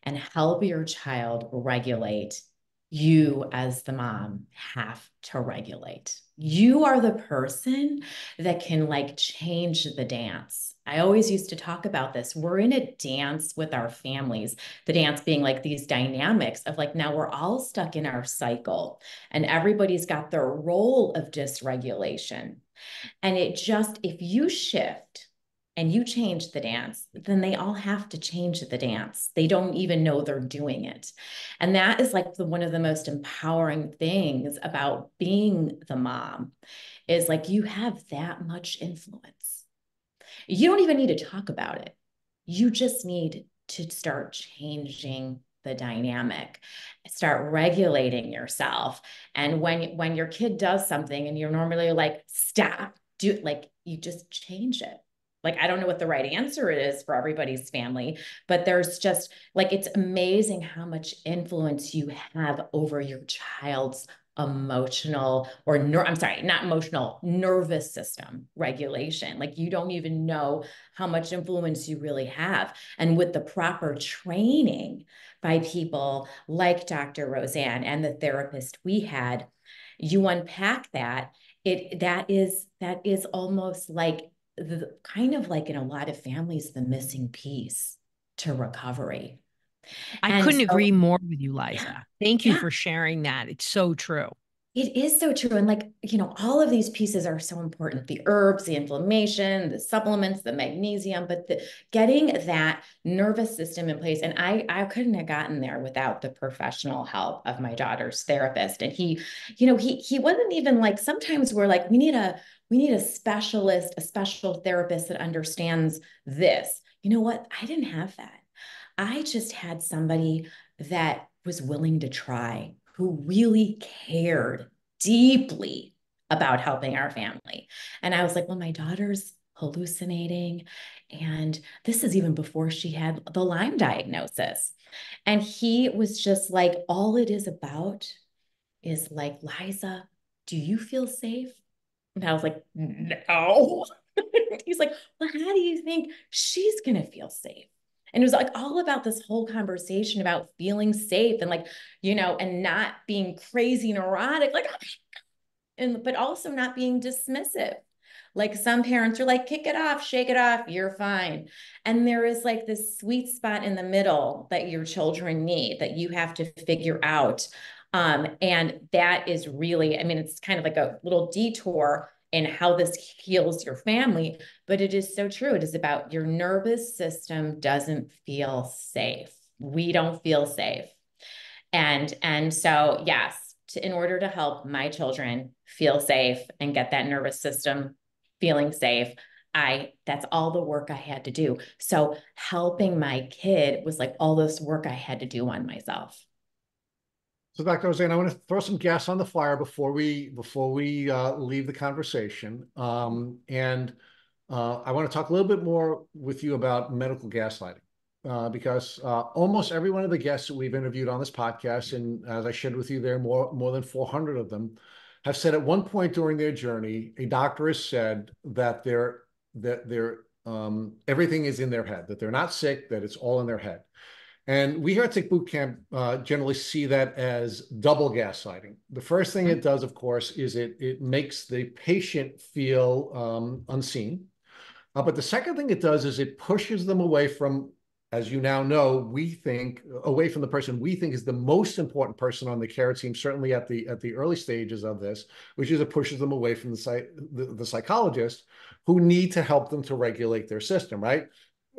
and help your child regulate, you as the mom have to regulate. You are the person that can like change the dance. I always used to talk about this. We're in a dance with our families, the dance being like these dynamics of like, now we're all stuck in our cycle and everybody's got their role of dysregulation. And it just, if you shift and you change the dance, then they all have to change the dance. They don't even know they're doing it. And that is like the, one of the most empowering things about being the mom is like you have that much influence. You don't even need to talk about it. You just need to start changing the dynamic start regulating yourself and when when your kid does something and you're normally like stop do like you just change it like i don't know what the right answer is for everybody's family but there's just like it's amazing how much influence you have over your child's emotional or ner- I'm sorry, not emotional, nervous system regulation. Like you don't even know how much influence you really have. And with the proper training by people like Dr. Roseann and the therapist we had, you unpack that. It that is that is almost like the kind of like in a lot of families the missing piece to recovery I and couldn't so, agree more with you, Liza. Yeah, Thank you yeah. for sharing that. It's so true. It is so true. And like, you know, all of these pieces are so important the herbs, the inflammation, the supplements, the magnesium, but the, getting that nervous system in place. And I, I couldn't have gotten there without the professional help of my daughter's therapist. And he, you know, he, he wasn't even like, sometimes we're like, we need a, we need a specialist, a special therapist that understands this. You know what? I didn't have that. I just had somebody that was willing to try, who really cared deeply about helping our family. And I was like, well, my daughter's hallucinating. And this is even before she had the Lyme diagnosis. And he was just like, all it is about is like, Liza, do you feel safe? And I was like, no. He's like, well, how do you think she's going to feel safe? And it was like all about this whole conversation about feeling safe and like, you know, and not being crazy neurotic, like, and but also not being dismissive. Like some parents are like, kick it off, shake it off, you're fine. And there is like this sweet spot in the middle that your children need that you have to figure out. Um, and that is really, I mean, it's kind of like a little detour in how this heals your family. But it is so true. It is about your nervous system doesn't feel safe. We don't feel safe. And and so yes, to, in order to help my children feel safe and get that nervous system feeling safe, I that's all the work I had to do. So helping my kid was like all this work I had to do on myself. So, Dr. Roseann, I want to throw some gas on the fire before we before we uh, leave the conversation, um, and uh, I want to talk a little bit more with you about medical gaslighting, uh, because uh, almost every one of the guests that we've interviewed on this podcast, and as I shared with you, there are more more than 400 of them, have said at one point during their journey, a doctor has said that they're that they're um, everything is in their head, that they're not sick, that it's all in their head. And we here at Tick Boot Camp uh, generally see that as double gaslighting. The first thing it does, of course, is it it makes the patient feel um, unseen. Uh, but the second thing it does is it pushes them away from, as you now know, we think away from the person we think is the most important person on the care team, certainly at the at the early stages of this, which is it pushes them away from the the, the psychologist who need to help them to regulate their system, right?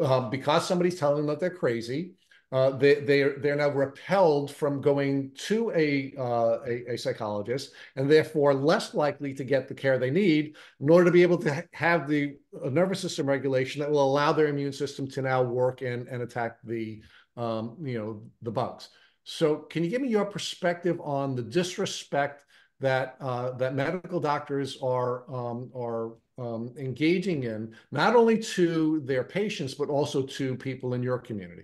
Uh, because somebody's telling them that they're crazy uh, they they're they're now repelled from going to a, uh, a, a psychologist and therefore less likely to get the care they need in order to be able to have the uh, nervous system regulation that will allow their immune system to now work and and attack the um, you know the bugs. So can you give me your perspective on the disrespect that uh, that medical doctors are um, are um, engaging in, not only to their patients but also to people in your community?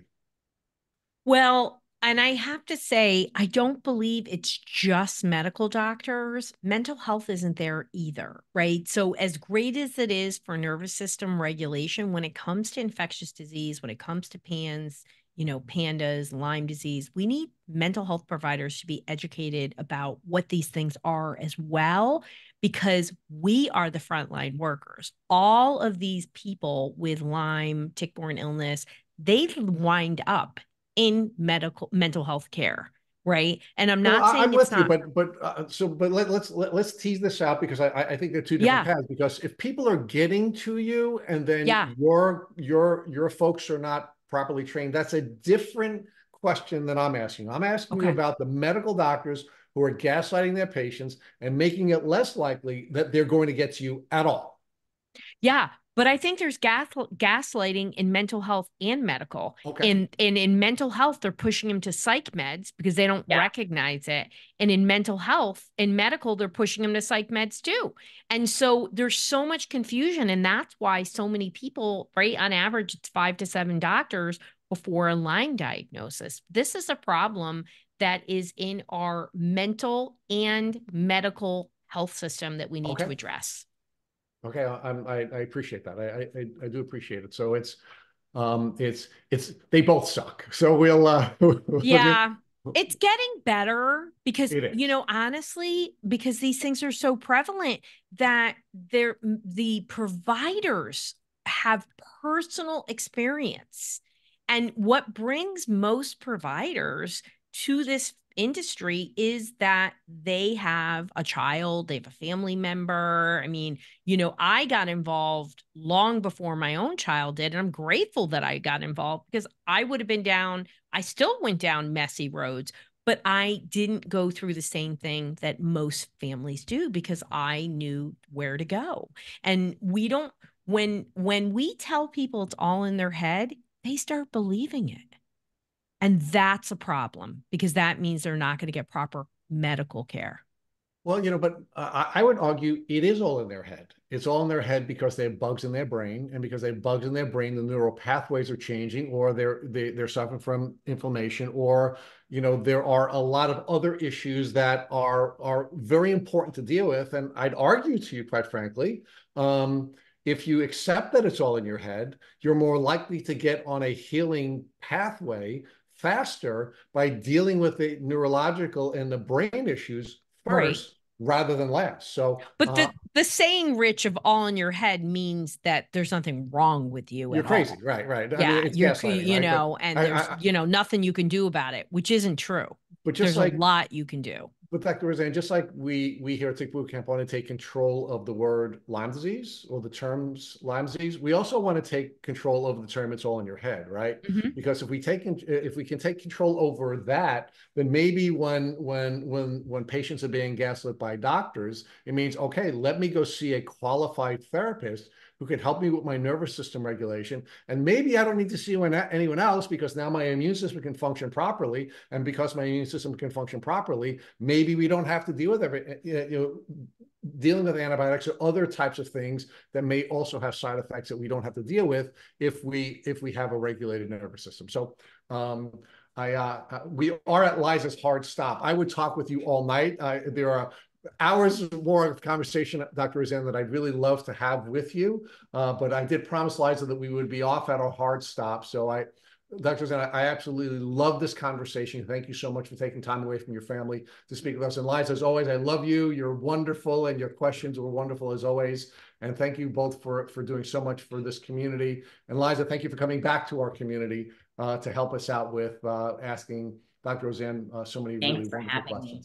Well, and I have to say, I don't believe it's just medical doctors. Mental health isn't there either, right? So, as great as it is for nervous system regulation, when it comes to infectious disease, when it comes to PANS, you know, PANDAS, Lyme disease, we need mental health providers to be educated about what these things are as well, because we are the frontline workers. All of these people with Lyme, tick borne illness, they wind up in medical mental health care right and i'm not well, saying i'm with not... you but but uh, so but let, let's let, us let us tease this out because i i think they're two different yeah. paths because if people are getting to you and then yeah. your your your folks are not properly trained that's a different question than i'm asking i'm asking okay. you about the medical doctors who are gaslighting their patients and making it less likely that they're going to get to you at all yeah But I think there's gas gaslighting in mental health and medical. Okay. In in in mental health, they're pushing him to psych meds because they don't Yeah. recognize it. And in mental health, in medical, they're pushing him to psych meds too. And so there's so much confusion, and that's why so many people, right? On average, it's five to seven doctors before a Lyme diagnosis. This is a problem that is in our mental and medical health system that we need to address. Okay, I, I, I appreciate that. I, I, I- I do appreciate it. So it's, um, it's, it's, they both suck. So we'll, uh. Yeah. It's getting better because, you know, honestly, because these things are so prevalent that they're the providers have personal experience. And what brings most providers to this industry is that they have a child, they have a family member. I mean, you know, I got involved long before my own child did. And I'm grateful that I got involved because I would have been down, I still went down messy roads, but I didn't go through the same thing that most families do because I knew where to go. And we don't, when when we tell people it's all in their head, they start believing it. And that's a problem because that means they're not going to get proper medical care. Well, you know, but uh, I would argue it is all in their head. It's all in their head because they have bugs in their brain, and because they have bugs in their brain, the neural pathways are changing, or they're they, they're suffering from inflammation, or you know, there are a lot of other issues that are are very important to deal with. And I'd argue to you, quite frankly, um, if you accept that it's all in your head, you're more likely to get on a healing pathway faster by dealing with the neurological and the brain issues Right. first rather than last. So, But the uh, the saying "rich" of all in your head means that there's nothing wrong with you. you're crazy, all. right? Right. I Yeah, mean, it's you're you right? But- know, and I- there's I- you know nothing you can do about it, which isn't true. but just There's like a lot you can do. With Dr. Roseann, just like we we here at Tick Boot Camp want to take control of the word Lyme disease or the terms Lyme disease, we also want to take control of the term it's all in your head, right? Mhm. Because if we take con- if we can take control over that, then maybe when when when when patients are being gaslit by doctors, it means okay, let me go see a qualified therapist who can help me with my nervous system regulation. And maybe I don't need to see anyone else because now my immune system can function properly. And because my immune system can function properly, maybe we don't have to deal with every, you know, dealing with antibiotics or other types of things that may also have side effects that we don't have to deal with if we if we have a regulated nervous system. So um, I uh, uh, we are at Liza's hard stop. I would talk with you all night. Uh, there are hours more of conversation, Dr. Roseann, that I'd really love to have with you. Uh, but I did promise Liza that we would be off at a hard stop. So I, Dr. Roseann, I absolutely love this conversation. Thank you so much for taking time away from your family to speak with us. And Liza, as always, I love you. You're wonderful, and your questions were wonderful as always. And thank you both for for doing so much for this community. And Liza, thank you for coming back to our community uh, to help us out with uh, asking Dr. Roseann uh, so many Thanks really wonderful having me.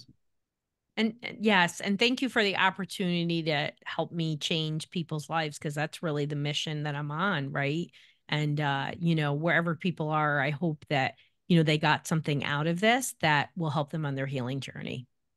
And and yes, and thank you for the opportunity to help me change people's lives because that's really the mission that I'm on, right? And uh, you know, wherever people are, I hope that you know they got something out of this that will help them on their healing journey.